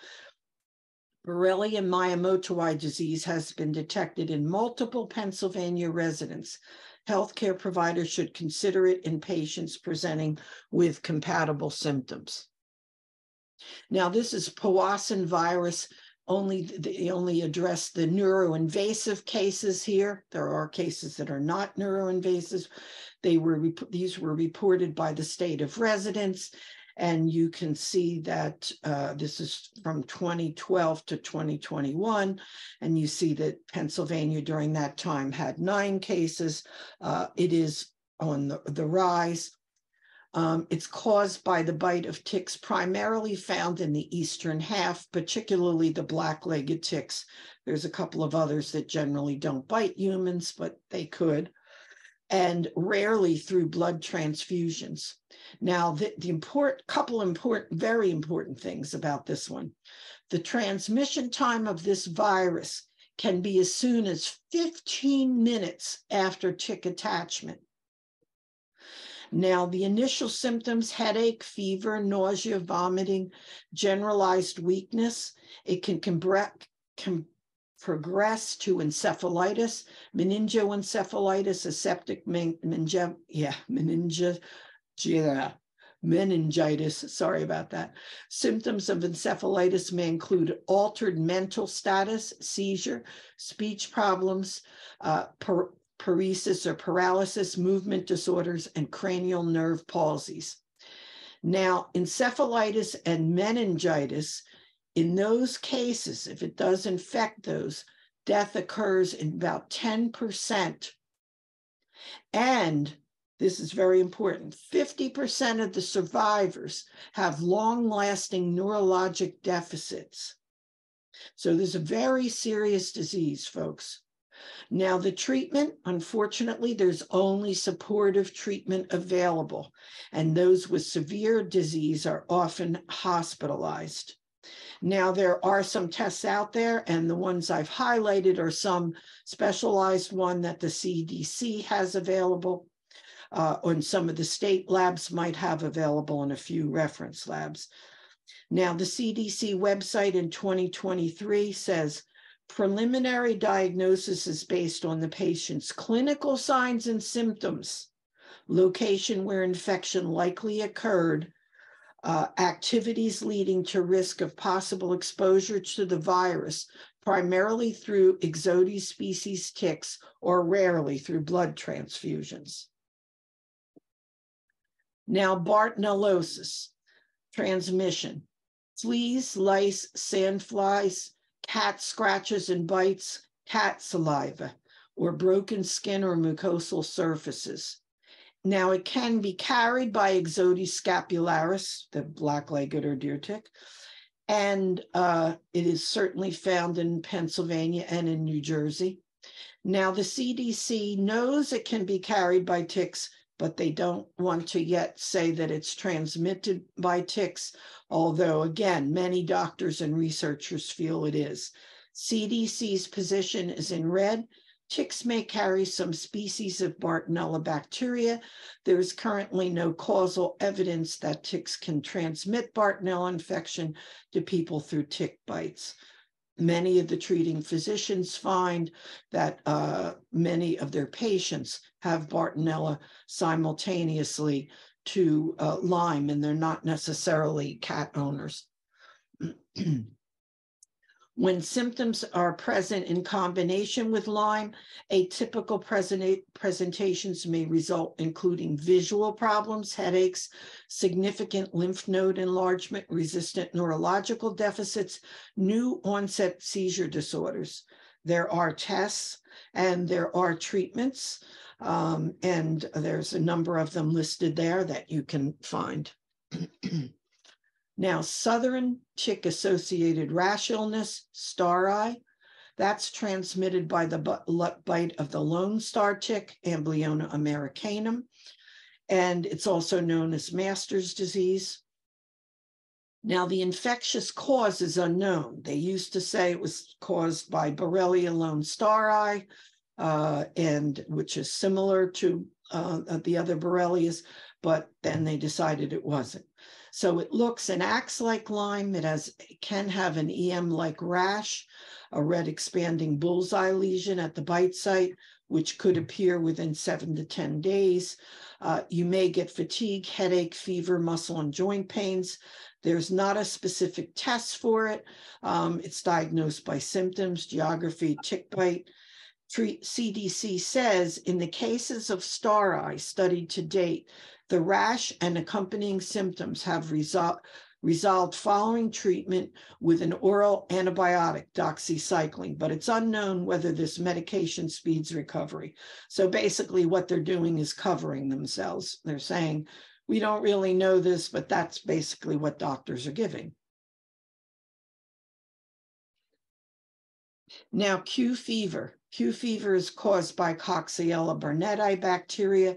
Borrelia miyamotoi disease has been detected in multiple Pennsylvania residents. Healthcare providers should consider it in patients presenting with compatible symptoms. Now, this is Powassan virus only they only address the neuroinvasive cases here. There are cases that are not neuroinvasive. They were these were reported by the state of residence, and you can see that uh, this is from 2012 to 2021, and you see that Pennsylvania during that time had nine cases. Uh, it is on the, the rise. Um, it's caused by the bite of ticks primarily found in the eastern half, particularly the black-legged ticks. There's a couple of others that generally don't bite humans, but they could, and rarely through blood transfusions. Now, the, the important couple important, very important things about this one. The transmission time of this virus can be as soon as 15 minutes after tick attachment. Now, the initial symptoms headache, fever, nausea, vomiting, generalized weakness. It can, can progress to encephalitis, meningoencephalitis, aseptic meningitis, yeah, meningitis, yeah, meningitis. Sorry about that. Symptoms of encephalitis may include altered mental status, seizure, speech problems, uh, per, paresis or paralysis, movement disorders, and cranial nerve palsies. Now, encephalitis and meningitis, in those cases, if it does infect those, death occurs in about 10%. And this is very important 50% of the survivors have long lasting neurologic deficits. So, there's a very serious disease, folks. Now, the treatment, unfortunately, there's only supportive treatment available, and those with severe disease are often hospitalized. Now, there are some tests out there, and the ones I've highlighted are some specialized one that the CDC has available, uh, and some of the state labs might have available, and a few reference labs. Now, the CDC website in 2023 says preliminary diagnosis is based on the patient's clinical signs and symptoms, location where infection likely occurred, uh, activities leading to risk of possible exposure to the virus, primarily through Ixodes species ticks or rarely through blood transfusions. Now, Bartonellosis, transmission, fleas, lice, sandflies, cat scratches and bites, cat saliva, or broken skin or mucosal surfaces. now it can be carried by Ixodes scapularis, the black-legged or deer tick, and uh, it is certainly found in Pennsylvania and in New Jersey. Now the CDC knows it can be carried by ticks, but they don't want to yet say that it's transmitted by ticks, although again, many doctors and researchers feel it is. CDC's position is in red. Ticks may carry some species of Bartonella bacteria. There is currently no causal evidence that ticks can transmit Bartonella infection to people through tick bites. Many of the treating physicians find that uh, many of their patients have Bartonella simultaneously to uh, Lyme, and they're not necessarily cat owners. When symptoms are present in combination with Lyme, atypical present presentations may result, including visual problems, headaches, significant lymph node enlargement, resistant neurological deficits, new onset seizure disorders. There are tests and there are treatments, um, and there's a number of them listed there that you can find. Now, southern tick associated rash illness, STARI, that's transmitted by the bite of the lone star tick, Amblyomma americanum, and it's also known as master's disease. Now, the infectious cause is unknown. They used to say it was caused by Borrelia lonestari, uh, and which is similar to uh, the other Borrelias, but then they decided it wasn't. So it looks and acts like Lyme. It has it can have an EM-like rash, a red expanding bullseye lesion at the bite site, which could appear within seven to 10 days. Uh, you may get fatigue, headache, fever, muscle and joint pains. There's not a specific test for it. Um, it's diagnosed by symptoms, geography, tick bite. CDC says in the cases of STARI studied to date, the rash and accompanying symptoms have resol- resolved following treatment with an oral antibiotic, doxycycline, but it's unknown whether this medication speeds recovery. So basically, what they're doing is covering themselves. They're saying, we don't really know this, but that's basically what doctors are giving. Now, Q fever. Q fever is caused by Coxiella burnetii bacteria,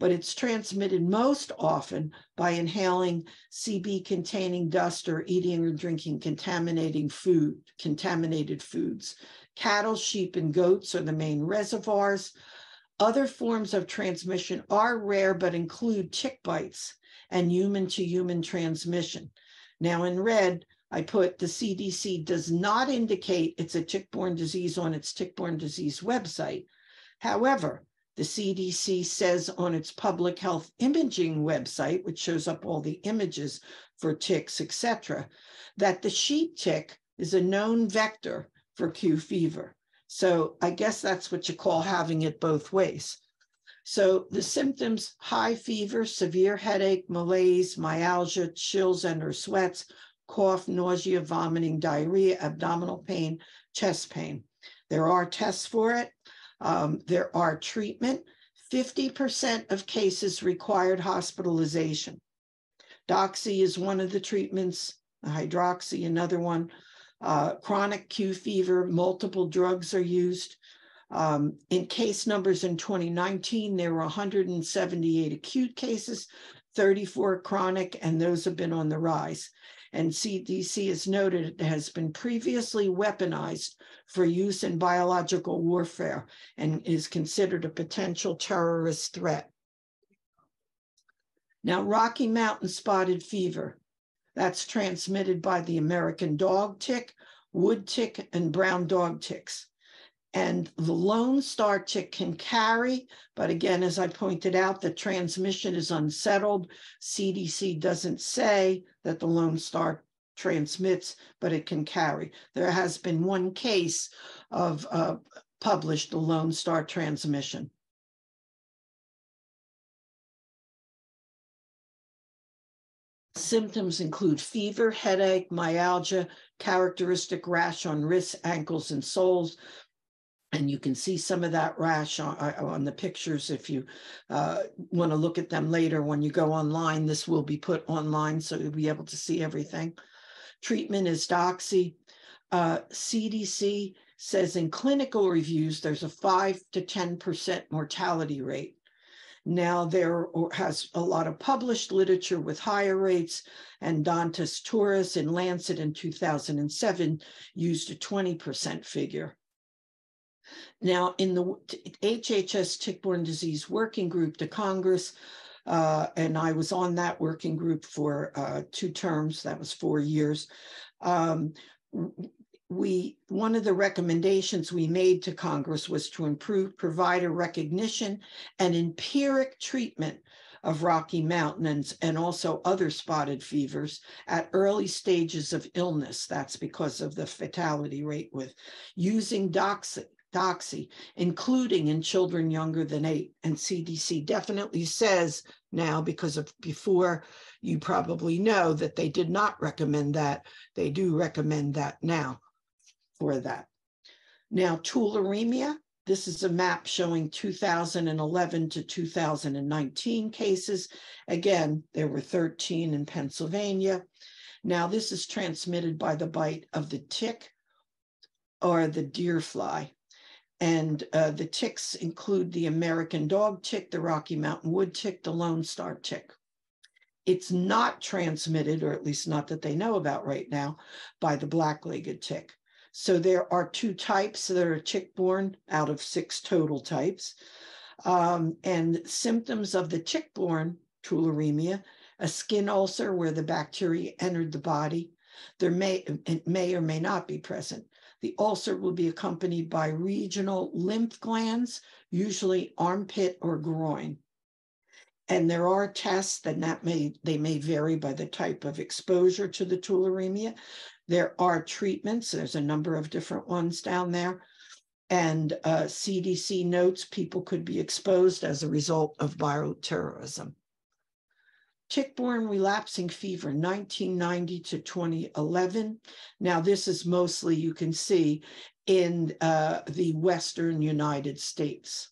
but it's transmitted most often by inhaling CB containing dust or eating or drinking contaminating food, contaminated foods. Cattle, sheep, and goats are the main reservoirs. Other forms of transmission are rare, but include tick bites and human to human transmission. Now, in red, I put the CDC does not indicate it's a tick-borne disease on its tick-borne disease website. However, the CDC says on its public health imaging website, which shows up all the images for ticks, etc., that the sheep tick is a known vector for Q fever. So I guess that's what you call having it both ways. So the symptoms, high fever, severe headache, malaise, myalgia, chills and or sweats, cough, nausea, vomiting, diarrhea, abdominal pain, chest pain. There are tests for it. Um, there are treatment. 50% of cases required hospitalization. Doxy is one of the treatments, hydroxy, another one. Uh, chronic Q fever, multiple drugs are used. Um, in case numbers in 2019, there were 178 acute cases, 34 chronic, and those have been on the rise and CDC has noted it has been previously weaponized for use in biological warfare and is considered a potential terrorist threat. Now, Rocky Mountain spotted fever, that's transmitted by the American dog tick, wood tick, and brown dog ticks. And the lone star tick can carry, but again, as I pointed out, the transmission is unsettled. CDC doesn't say that the lone star transmits, but it can carry. There has been one case of uh, published lone star transmission. Symptoms include fever, headache, myalgia, characteristic rash on wrists, ankles, and soles, and you can see some of that rash on, uh, on the pictures if you uh, want to look at them later when you go online this will be put online so you'll be able to see everything. Treatment is doxy. Uh, cdc says in clinical reviews there's a 5 to 10% mortality rate. Now there has a lot of published literature with higher rates and Dantas Torres in Lancet in 2007 used a 20% figure now, in the HHS tick-borne disease working group, the Congress, uh, and I was on that working group for uh, two terms, that was four years. Um, we one of the recommendations we made to Congress was to improve provider recognition and empiric treatment of Rocky Mountains and also other spotted fevers at early stages of illness. That's because of the fatality rate with using doxy, doxy, including in children younger than eight. And CDC definitely says now, because of before, you probably know that they did not recommend that. They do recommend that now for that. Now, tularemia, this is a map showing 2011 to 2019 cases. Again, there were 13 in Pennsylvania. Now, this is transmitted by the bite of the tick or the deer fly. And uh, the ticks include the American dog tick, the Rocky Mountain wood tick, the Lone Star tick. It's not transmitted, or at least not that they know about right now, by the black-legged tick. So there are two types that are tick-borne out of six total types. Um, and symptoms of the tick-borne tularemia, a skin ulcer where the bacteria entered the body, there may, it may or may not be present. The ulcer will be accompanied by regional lymph glands, usually armpit or groin. And there are tests that that may they may vary by the type of exposure to the tularemia. There are treatments. There's a number of different ones down there. And uh, CDC notes people could be exposed as a result of bioterrorism tick-borne relapsing fever 1990 to 2011 now this is mostly you can see in uh, the western united states.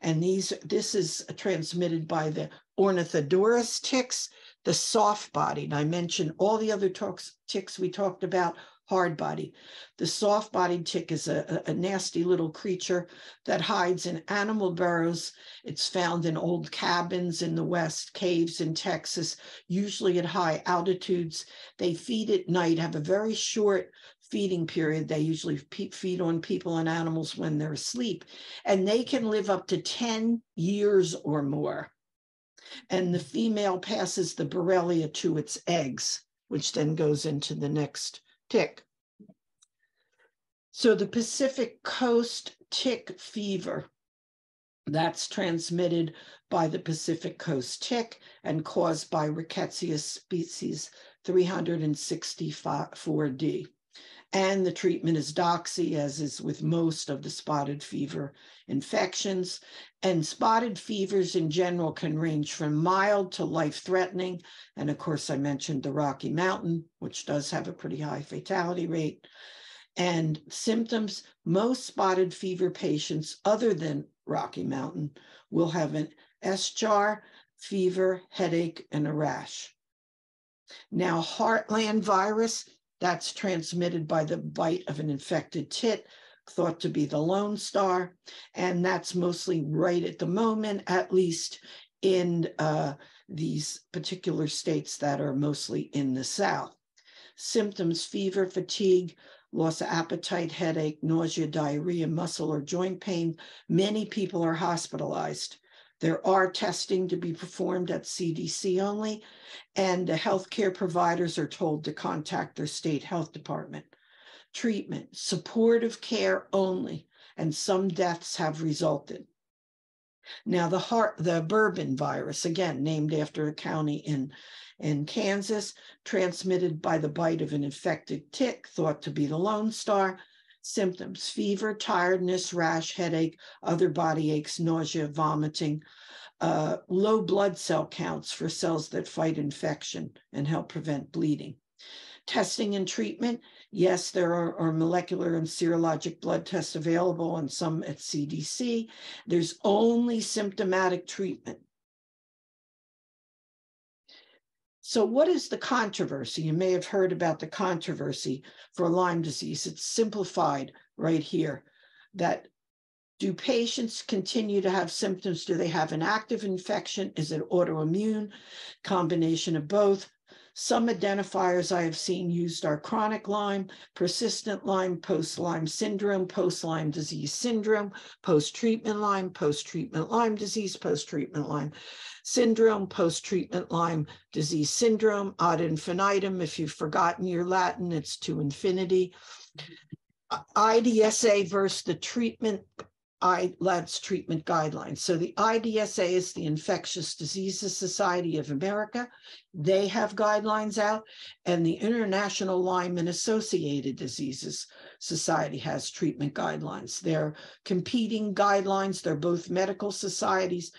And these this is transmitted by the Ornithodoros ticks the soft-bodied. I mentioned all the other talks, ticks we talked about hard body. The soft bodied tick is a, a, nasty little creature that hides in animal burrows. It's found in old cabins in the West, caves in Texas, usually at high altitudes. They feed at night, have a very short feeding period. They usually feed on people and animals when they're asleep, and they can live up to 10 years or more. And the female passes the Borrelia to its eggs, which then goes into the next tick. So the Pacific Coast tick fever, that's transmitted by the Pacific Coast tick and caused by Rickettsia species 364D. And the treatment is doxy, as is with most of the spotted fever infections. And spotted fevers in general can range from mild to life threatening. And of course, I mentioned the Rocky Mountain, which does have a pretty high fatality rate. And symptoms most spotted fever patients, other than Rocky Mountain, will have an eschar, fever, headache, and a rash. Now, heartland virus that's transmitted by the bite of an infected tit, thought to be the Lone Star. And that's mostly right at the moment, at least in uh, these particular states that are mostly in the South. Symptoms fever, fatigue, loss of appetite, headache, nausea, diarrhea, muscle or joint pain. Many people are hospitalized. There are testing to be performed at CDC only, and the healthcare providers are told to contact their state health department. Treatment, supportive care only, and some deaths have resulted. Now, the heart, the bourbon virus, again named after a county in, in Kansas, transmitted by the bite of an infected tick, thought to be the Lone Star, symptoms fever, tiredness, rash, headache, other body aches, nausea, vomiting, uh, low blood cell counts for cells that fight infection and help prevent bleeding. Testing and treatment. Yes, there are, are, molecular and serologic blood tests available and some at CDC. There's only symptomatic treatment. So, what is the controversy? You may have heard about the controversy for Lyme disease. It's simplified right here that do patients continue to have symptoms? Do they have an active infection? Is it autoimmune? Combination of both. Some identifiers I have seen used are chronic Lyme, persistent Lyme, post Lyme syndrome, post Lyme disease syndrome, post treatment Lyme, post treatment Lyme disease, post treatment Lyme syndrome, post treatment Lyme disease syndrome, ad infinitum. If you've forgotten your Latin, it's to infinity. Mm-hmm. IDSA versus the treatment ILADS treatment guidelines. So the IDSA is the Infectious Diseases Society of America. They have guidelines out, and the International Lyme and Associated Diseases Society has treatment guidelines. They're competing guidelines. They're both medical societies.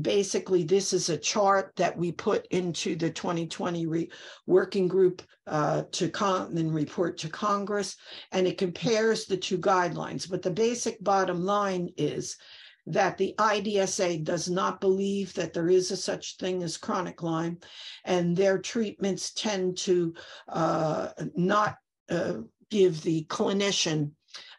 Basically, this is a chart that we put into the 2020 re- working group uh, to con- and report to Congress, and it compares the two guidelines. But the basic bottom line is that the IDSA does not believe that there is a such thing as chronic Lyme, and their treatments tend to uh, not uh, give the clinician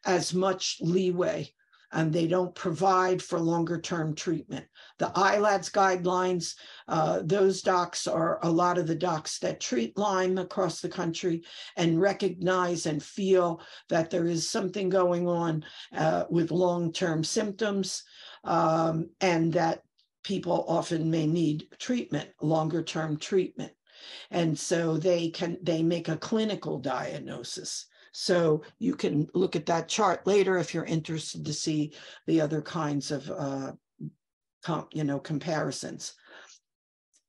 as much leeway and they don't provide for longer term treatment. The ILADS guidelines, uh, those docs are a lot of the docs that treat Lyme across the country and recognize and feel that there is something going on uh, with long term symptoms um, and that people often may need treatment, longer term treatment. And so they can they make a clinical diagnosis. So you can look at that chart later if you're interested to see the other kinds of uh, com, you know comparisons.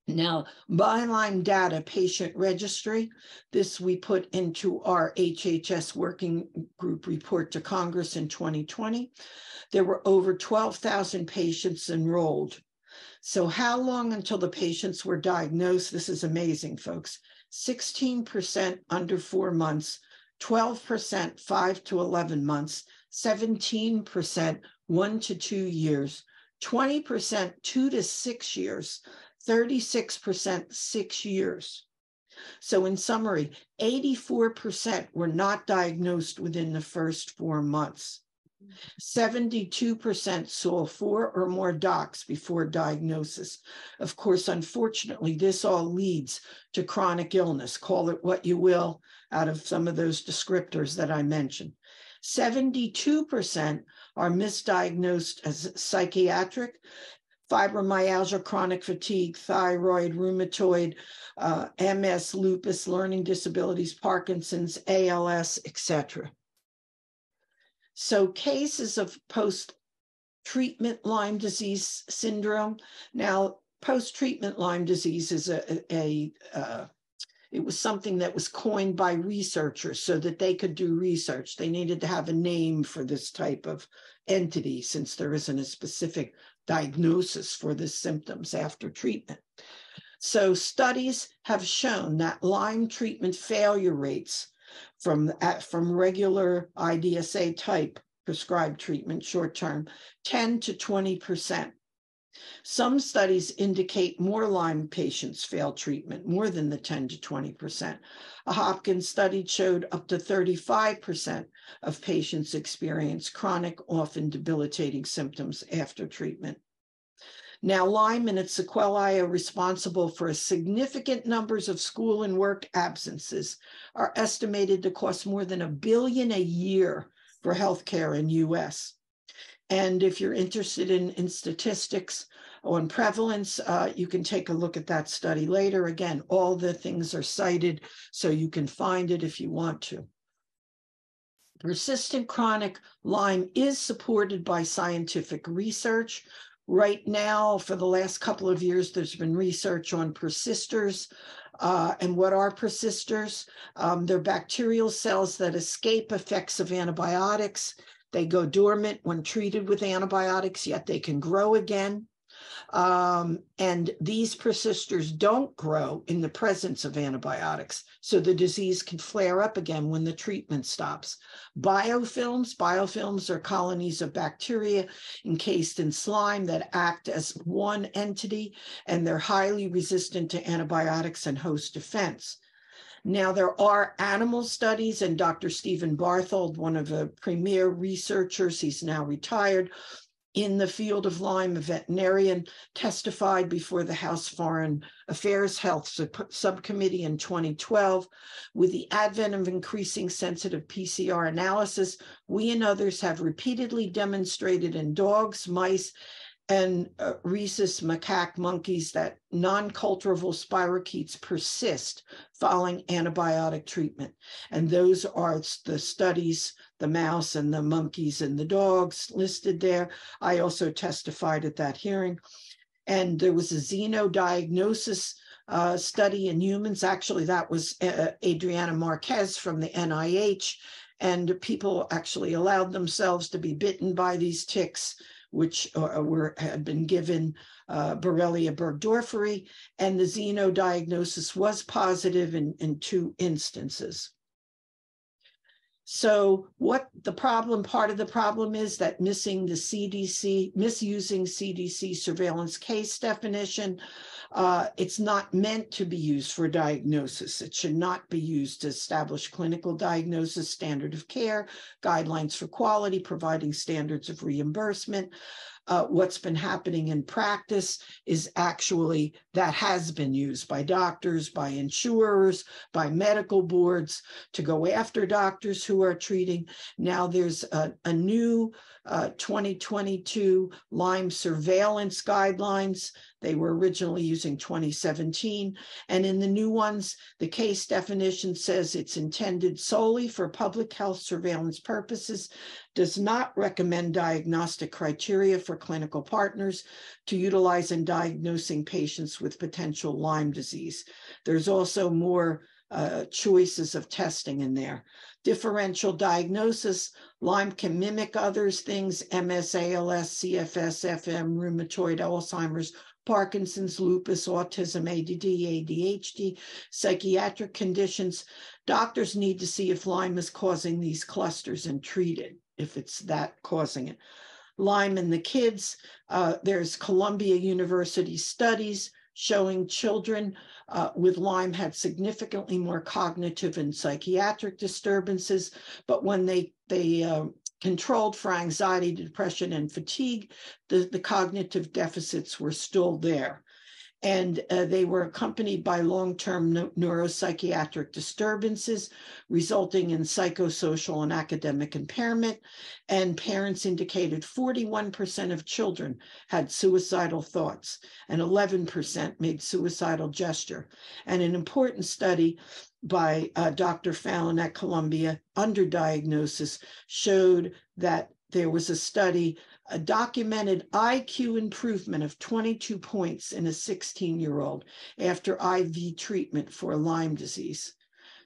Now, MyLymeData patient registry, this we put into our HHS working group report to Congress in 2020. There were over 12,000 patients enrolled. So, how long until the patients were diagnosed? This is amazing, folks. 16% under four months, 12% 5 to 11 months, 17% 1 to 2 years, 20% 2 to 6 years, 36% 6 years. So, in summary, 84% were not diagnosed within the first four months. 72% saw four or more docs before diagnosis. Of course, unfortunately, this all leads to chronic illness, call it what you will, out of some of those descriptors that I mentioned. 72% are misdiagnosed as psychiatric, fibromyalgia, chronic fatigue, thyroid, rheumatoid, uh, MS, lupus, learning disabilities, Parkinson's, ALS, etc. So cases of post treatment Lyme disease syndrome. Now, post treatment Lyme disease is a, a, a uh, it was something that was coined by researchers so that they could do research. They needed to have a name for this type of entity since there isn't a specific diagnosis for the symptoms after treatment. So studies have shown that Lyme treatment failure rates from, at, from regular IDSA type prescribed treatment short term 10 to 20%. Some studies indicate more Lyme patients fail treatment, more than the 10 to 20%. A Hopkins study showed up to 35% of patients experience chronic, often debilitating symptoms after treatment. Now, Lyme and its sequelae are responsible for a significant numbers of school and work absences, are estimated to cost more than a billion a year for healthcare in US. And if you're interested in, in statistics on prevalence, uh, you can take a look at that study later. Again, all the things are cited, so you can find it if you want to. Persistent chronic Lyme is supported by scientific research. Right now, for the last couple of years, there's been research on persisters. Uh, and what are persisters? Um, they're bacterial cells that escape effects of antibiotics. They go dormant when treated with antibiotics, yet they can grow again. Um, and these persisters don't grow in the presence of antibiotics. So the disease can flare up again when the treatment stops. Biofilms, biofilms are colonies of bacteria encased in slime that act as one entity, and they're highly resistant to antibiotics and host defense. Now, there are animal studies, and Dr. Stephen Barthold, one of the premier researchers, he's now retired, in the field of Lyme, a veterinarian, testified before the House Foreign Affairs Health Subcommittee in 2012. With the advent of increasing sensitive PCR analysis, we and others have repeatedly demonstrated in dogs, mice, and uh, rhesus macaque monkeys that non-culturable spirochetes persist following antibiotic treatment. And those are the studies, the mouse and the monkeys and the dogs listed there. I also testified at that hearing. And there was a xenodiagnosis uh, study in humans. Actually, that was uh, Adriana Marques from the NIH. And people actually allowed themselves to be bitten by these ticks which uh, were had been given uh, Borrelia burgdorferi, and the xeno diagnosis was positive in, in two instances. So what the problem, part of the problem is that missing the CDC, misusing CDC surveillance case definition, uh, it's not meant to be used for diagnosis. It should not be used to establish clinical diagnosis, standard of care, guidelines for quality, providing standards of reimbursement uh, what's been happening in practice is actually that has been used by doctors, by insurers, by medical boards to go after doctors who are treating. Now there's a, a new uh, 2022 Lyme surveillance guidelines. They were originally using 2017. And in the new ones, the case definition says it's intended solely for public health surveillance purposes, does not recommend diagnostic criteria for clinical partners to utilize in diagnosing patients with potential Lyme disease. There's also more uh, choices of testing in there. Differential diagnosis, Lyme can mimic others things, MS, ALS, CFS, FM, rheumatoid, Alzheimer's, Parkinson's, lupus, autism, ADD, ADHD, psychiatric conditions. Doctors need to see if Lyme is causing these clusters and treat it if it's that causing it. Lyme in the kids, uh, there's Columbia University studies showing children uh, with Lyme had significantly more cognitive and psychiatric disturbances, but when they they uh, controlled for anxiety, depression, and fatigue, the, the cognitive deficits were still there and uh, they were accompanied by long-term no- neuropsychiatric disturbances resulting in psychosocial and academic impairment and parents indicated 41% of children had suicidal thoughts and 11% made suicidal gesture and an important study by uh, Dr. Fallon at Columbia underdiagnosis showed that there was a study a documented IQ improvement of 22 points in a 16 year old after IV treatment for Lyme disease.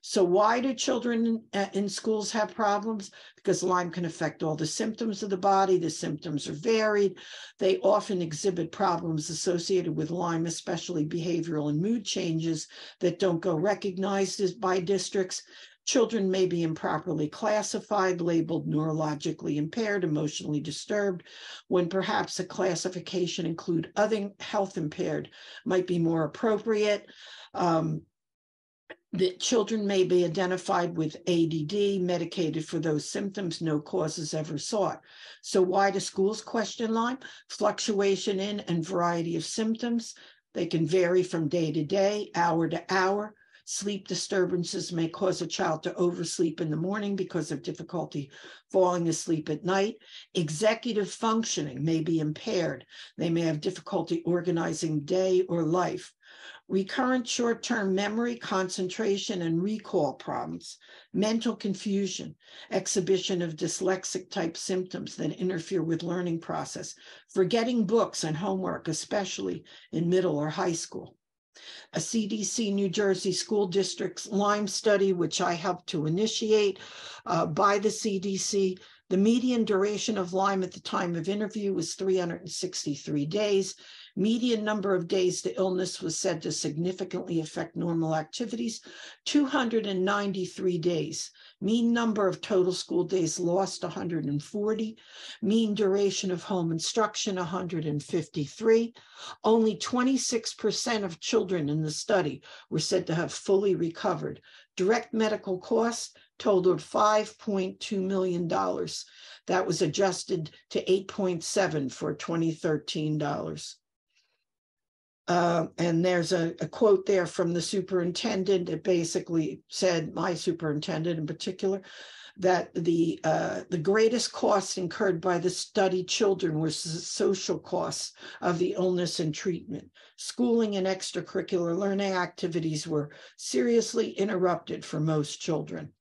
So, why do children uh, in schools have problems? Because Lyme can affect all the symptoms of the body. The symptoms are varied. They often exhibit problems associated with Lyme, especially behavioral and mood changes that don't go recognized by districts. Children may be improperly classified, labeled neurologically impaired, emotionally disturbed, when perhaps a classification include other health impaired might be more appropriate. Um, the children may be identified with ADD, medicated for those symptoms, no causes ever sought. So why do schools question Lyme? Fluctuation in and variety of symptoms. They can vary from day to day, hour to hour. Sleep disturbances may cause a child to oversleep in the morning because of difficulty falling asleep at night. Executive functioning may be impaired. They may have difficulty organizing day or life. Recurrent short term memory, concentration, and recall problems, mental confusion, exhibition of dyslexic type symptoms that interfere with learning process, forgetting books and homework, especially in middle or high school a CDC New Jersey School District's Lyme study, which I helped to initiate uh, by the CDC. The median duration of Lyme at the time of interview was 363 days. Median number of days the illness was said to significantly affect normal activities, 293 days. Mean number of total school days lost, 140. Mean duration of home instruction, 153. Only 26% of children in the study were said to have fully recovered. Direct medical costs totaled $5.2 million. That was adjusted to 8.7 for 2013 dollars. Uh, and there's a, a, quote there from the superintendent. It basically said, my superintendent in particular, that the uh, the greatest costs incurred by the study children were social costs of the illness and treatment. Schooling and extracurricular learning activities were seriously interrupted for most children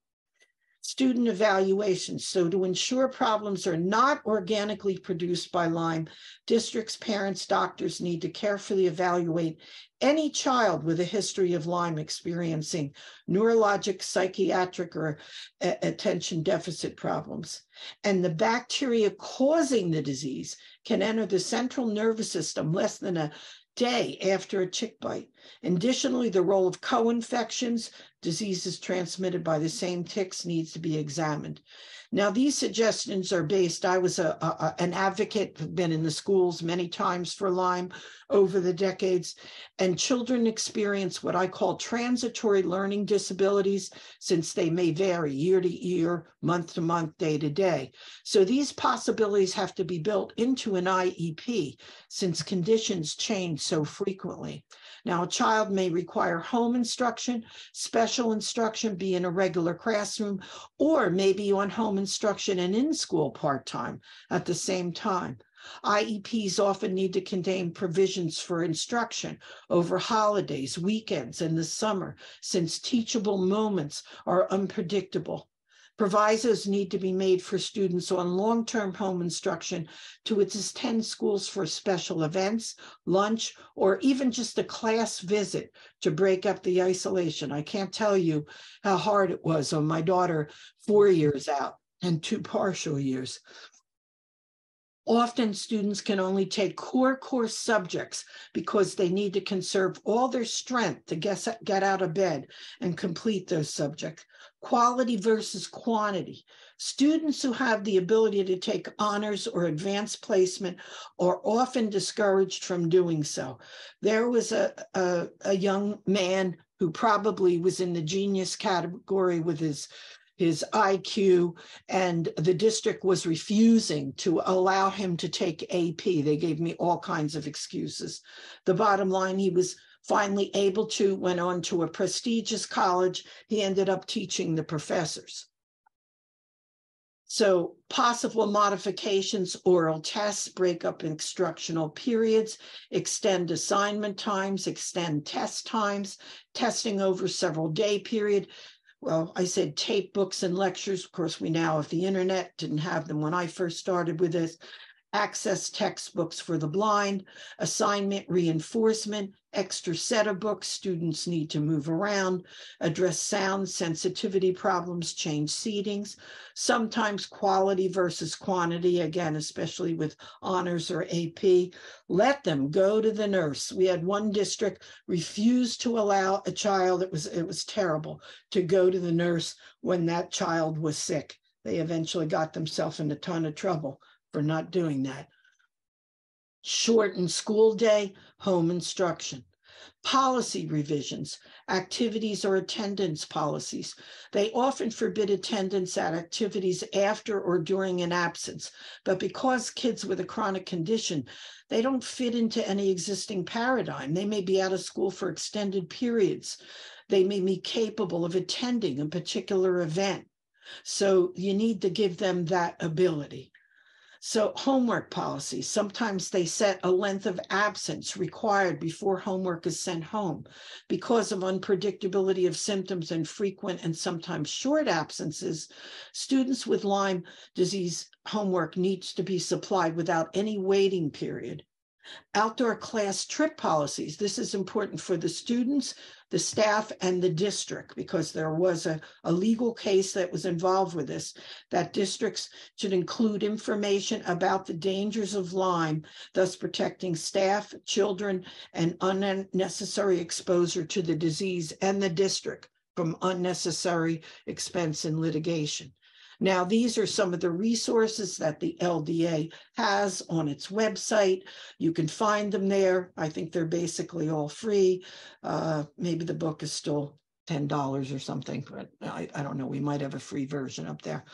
student evaluations. So to ensure problems are not organically produced by Lyme, districts, parents, doctors need to carefully evaluate any child with a history of Lyme experiencing neurologic, psychiatric, or attention deficit problems. And the bacteria causing the disease can enter the central nervous system less than a day after a tick bite. Additionally, the role of co-infections, diseases transmitted by the same ticks, needs to be examined. Now, these suggestions are based, I was a, a, an advocate, been in the schools many times for Lyme over the decades, and children experience what I call transitory learning disabilities since they may vary year to year, month to month, day to day. So these possibilities have to be built into an IEP since conditions change so frequently. Now, child may require home instruction, special instruction, be in a regular classroom, or maybe on home instruction and in school part time at the same time. IEPs often need to contain provisions for instruction over holidays, weekends, and the summer, since teachable moments are unpredictable. Provisos need to be made for students on long-term home instruction to attend schools for special events, lunch, or even just a class visit to break up the isolation. I can't tell you how hard it was on my daughter four years out and two partial years. Often students can only take core course subjects because they need to conserve all their strength to get, get out of bed and complete those subjects. Quality versus quantity. Students who have the ability to take honors or advanced placement are often discouraged from doing so. There was a, a, a young man who probably was in the genius category with his his IQ, and the district was refusing to allow him to take AP. They gave me all kinds of excuses. The bottom line, he was finally able to, went on to a prestigious college. He ended up teaching the professors. So possible modifications, oral tests, break up instructional periods, extend assignment times, extend test times, testing over several day period, well, I said tape books and lectures. Of course, we now have the internet, didn't have them when I first started with this access textbooks for the blind, assignment reinforcement, extra set of books students need to move around, address sound sensitivity problems, change seatings, sometimes quality versus quantity, again, especially with honors or AP. Let them go to the nurse. We had one district refuse to allow a child, it was, it was terrible, to go to the nurse when that child was sick. They eventually got themselves in a ton of trouble for not doing that. Shortened school day, home instruction. Policy revisions, activities or attendance policies. They often forbid attendance at activities after or during an absence, but because kids with a chronic condition, they don't fit into any existing paradigm. They may be out of school for extended periods. They may be capable of attending a particular event. So you need to give them that ability. So homework policies, sometimes they set a length of absence required before homework is sent home. Because of unpredictability of symptoms and frequent and sometimes short absences, students with Lyme disease homework needs to be supplied without any waiting period. Outdoor class trip policies. This is important for the students, the staff, and the district because there was a, a legal case that was involved with this, that districts should include information about the dangers of Lyme, thus protecting staff, children, and unnecessary exposure to the disease and the district from unnecessary expense and litigation. Now, these are some of the resources that the LDA has on its website. You can find them there. I think they're basically all free. Uh, maybe the book is still $10 or something, but I, I don't know. We might have a free version up there.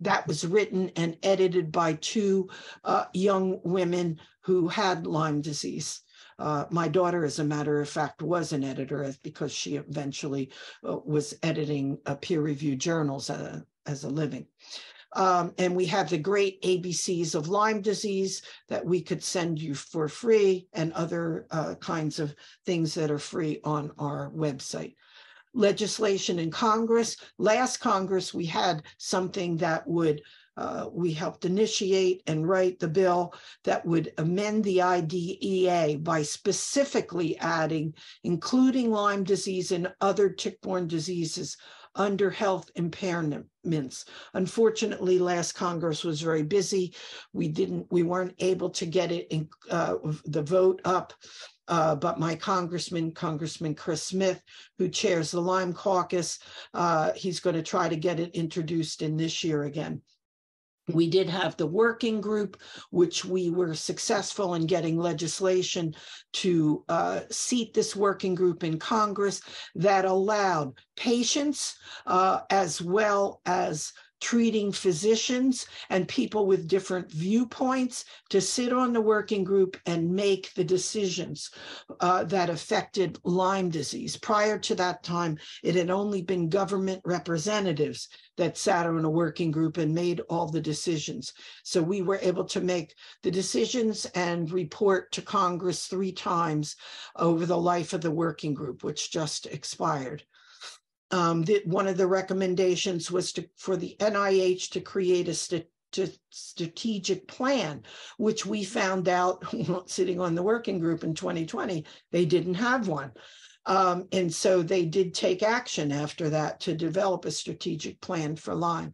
That was written and edited by two uh, young women who had Lyme disease. Uh, my daughter, as a matter of fact, was an editor because she eventually uh, was editing peer reviewed journals uh, as a living. Um, and we have the great ABCs of Lyme disease that we could send you for free and other uh, kinds of things that are free on our website. Legislation in Congress. Last Congress, we had something that would uh, we helped initiate and write the bill that would amend the IDEA by specifically adding, including Lyme disease and other tick-borne diseases, under health impairments. Unfortunately, last Congress was very busy. We didn't, we weren't able to get it in uh, the vote up. Uh, but my congressman, Congressman Chris Smith, who chairs the Lyme Caucus, uh, he's going to try to get it introduced in this year again. We did have the working group, which we were successful in getting legislation to uh, seat this working group in Congress that allowed patients uh, as well as treating physicians and people with different viewpoints to sit on the working group and make the decisions uh, that affected Lyme disease. Prior to that time, it had only been government representatives that sat on a working group and made all the decisions. So we were able to make the decisions and report to Congress three times over the life of the working group, which just expired um, that one of the recommendations was to, for the NIH to create a st- to strategic plan, which we found out sitting on the working group in 2020, they didn't have one. Um, and so they did take action after that to develop a strategic plan for Lyme.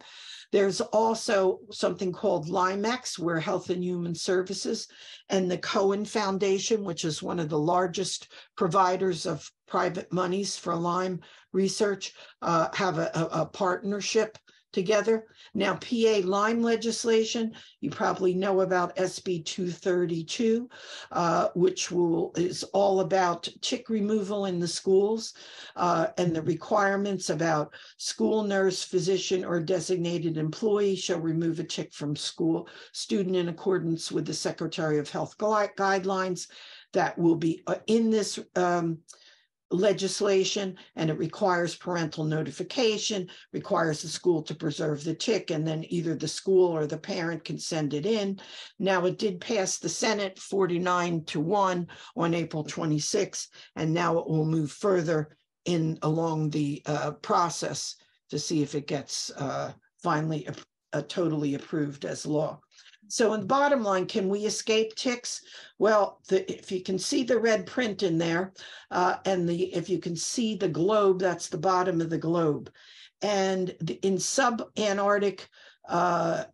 There's also something called LymeX, where Health and Human Services and the Cohen Foundation, which is one of the largest providers of private monies for Lyme research, uh, have a, a, a partnership together. Now, PA Lyme legislation, you probably know about SB 232, uh, which will is all about tick removal in the schools uh, and the requirements about school nurse, physician, or designated employee shall remove a tick from school student in accordance with the Secretary of Health guidelines that will be uh, in this um, legislation and it requires parental notification, requires the school to preserve the tick, and then either the school or the parent can send it in. Now, it did pass the Senate 49 to 1 on April 26, and now it will move further in along the uh, process to see if it gets uh, finally uh, totally approved as law. So in the bottom line, can we escape ticks? Well, the, if you can see the red print in there, uh, and the if you can see the globe, that's the bottom of the globe. And the, in sub-Antarctic uh,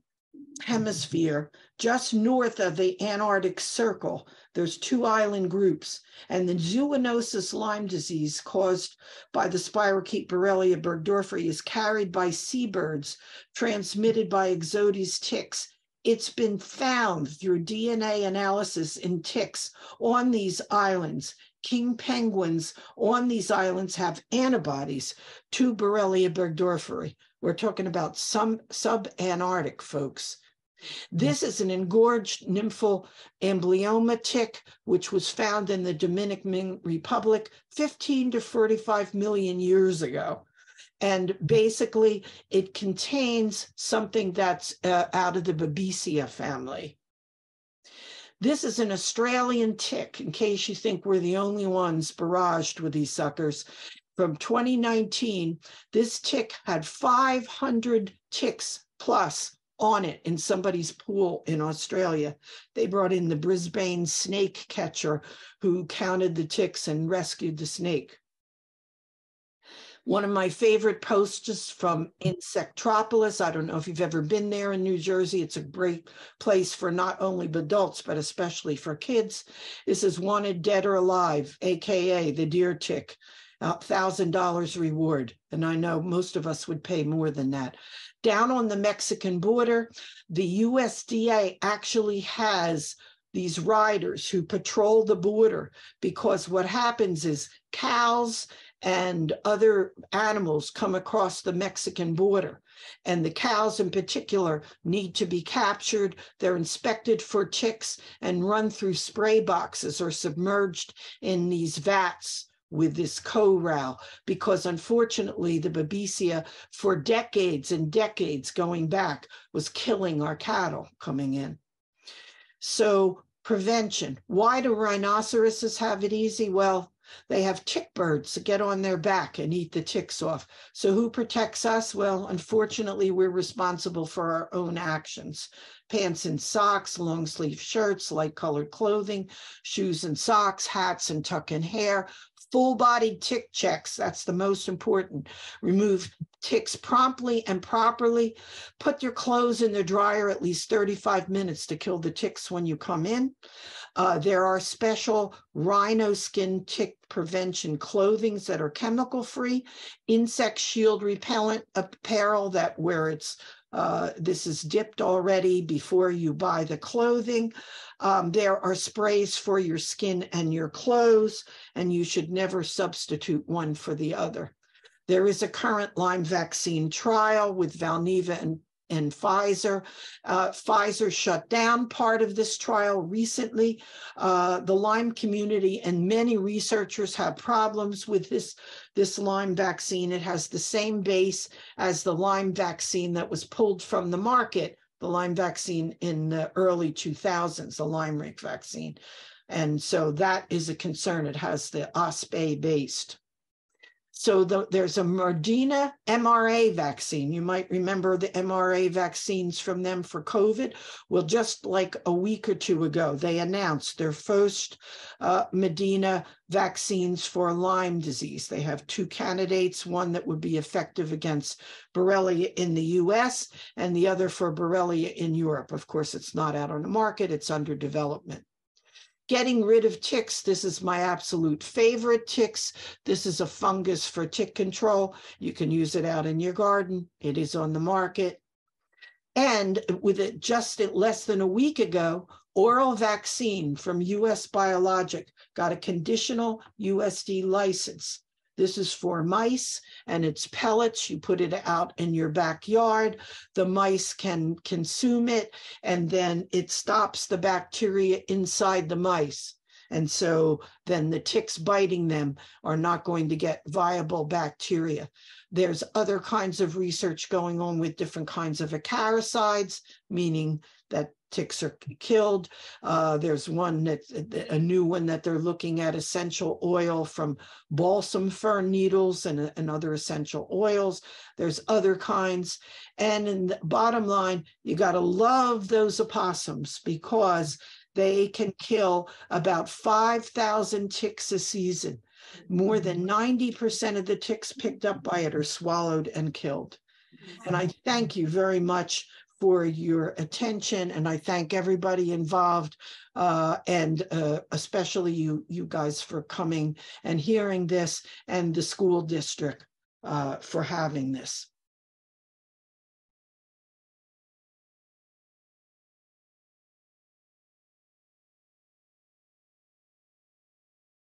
hemisphere, just north of the Antarctic Circle, there's two island groups, and the zoonosis Lyme disease caused by the spirochete Borrelia burgdorferi is carried by seabirds, transmitted by Ixodes ticks, it's been found through DNA analysis in ticks on these islands. King penguins on these islands have antibodies to Borrelia burgdorferi. We're talking about some sub-Antarctic folks. This is an engorged nymphal amblyomma tick, which was found in the Dominican Republic 15 to 45 million years ago. And basically, it contains something that's uh, out of the Babesia family. This is an Australian tick, in case you think we're the only ones barraged with these suckers. From 2019, this tick had 500 ticks plus on it in somebody's pool in Australia. They brought in the Brisbane snake catcher who counted the ticks and rescued the snake. One of my favorite posters from Insectropolis. I don't know if you've ever been there in New Jersey. It's a great place for not only adults, but especially for kids. This is Wanted Dead or Alive, AKA the deer tick, $1,000 reward. And I know most of us would pay more than that. Down on the Mexican border, the USDA actually has these riders who patrol the border because what happens is cows and other animals come across the Mexican border. And the cows in particular need to be captured. They're inspected for ticks and run through spray boxes or submerged in these vats with this Co-Ral because unfortunately the babesia for decades and decades going back was killing our cattle coming in. So prevention. Why do rhinoceroses have it easy? Well, they have tick birds that get on their back and eat the ticks off. So, who protects us? Well, unfortunately, we're responsible for our own actions. Pants and socks, long sleeve shirts, light colored clothing, shoes and socks, hats and tuck in hair, full body tick checks. That's the most important. Remove ticks promptly and properly. Put your clothes in the dryer at least 35 minutes to kill the ticks when you come in. Uh, there are special rhino skin tick prevention clothings that are chemical free, insect shield repellent apparel that where it's uh, this is dipped already before you buy the clothing. Um, there are sprays for your skin and your clothes, and you should never substitute one for the other. There is a current Lyme vaccine trial with Valneva and and Pfizer. Uh, Pfizer shut down part of this trial recently. Uh, the Lyme community and many researchers have problems with this, this Lyme vaccine. It has the same base as the Lyme vaccine that was pulled from the market, the Lyme vaccine in the early 2000s, the LYMErix vaccine. And so that is a concern. It has the OspA based. So the, there's a Moderna mRNA vaccine. You might remember the mRNA vaccines from them for COVID. Well, just like a week or two ago, they announced their first uh, Moderna vaccines for Lyme disease. They have two candidates, one that would be effective against Borrelia in the US and the other for Borrelia in Europe. Of course, it's not out on the market, it's under development. Getting rid of ticks. This is my absolute favorite ticks. This is a fungus for tick control. You can use it out in your garden. It is on the market. And with it just less than a week ago, oral vaccine from US Biologic got a conditional USDA license. This is for mice and it's pellets. You put it out in your backyard. The mice can consume it and then it stops the bacteria inside the mice. And so then the ticks biting them are not going to get viable bacteria. There's other kinds of research going on with different kinds of acaricides, meaning that ticks are killed. Uh, there's one that a new one that they're looking at essential oil from balsam fern needles and, and other essential oils. There's other kinds. And in the bottom line, you got to love those opossums because they can kill about 5,000 ticks a season. More than 90% mm-hmm. of the ticks picked up by it are swallowed and killed. And I thank you very much for your attention, and I thank everybody involved, uh, and uh, especially you, you guys for coming and hearing this, and the school district uh, for having this.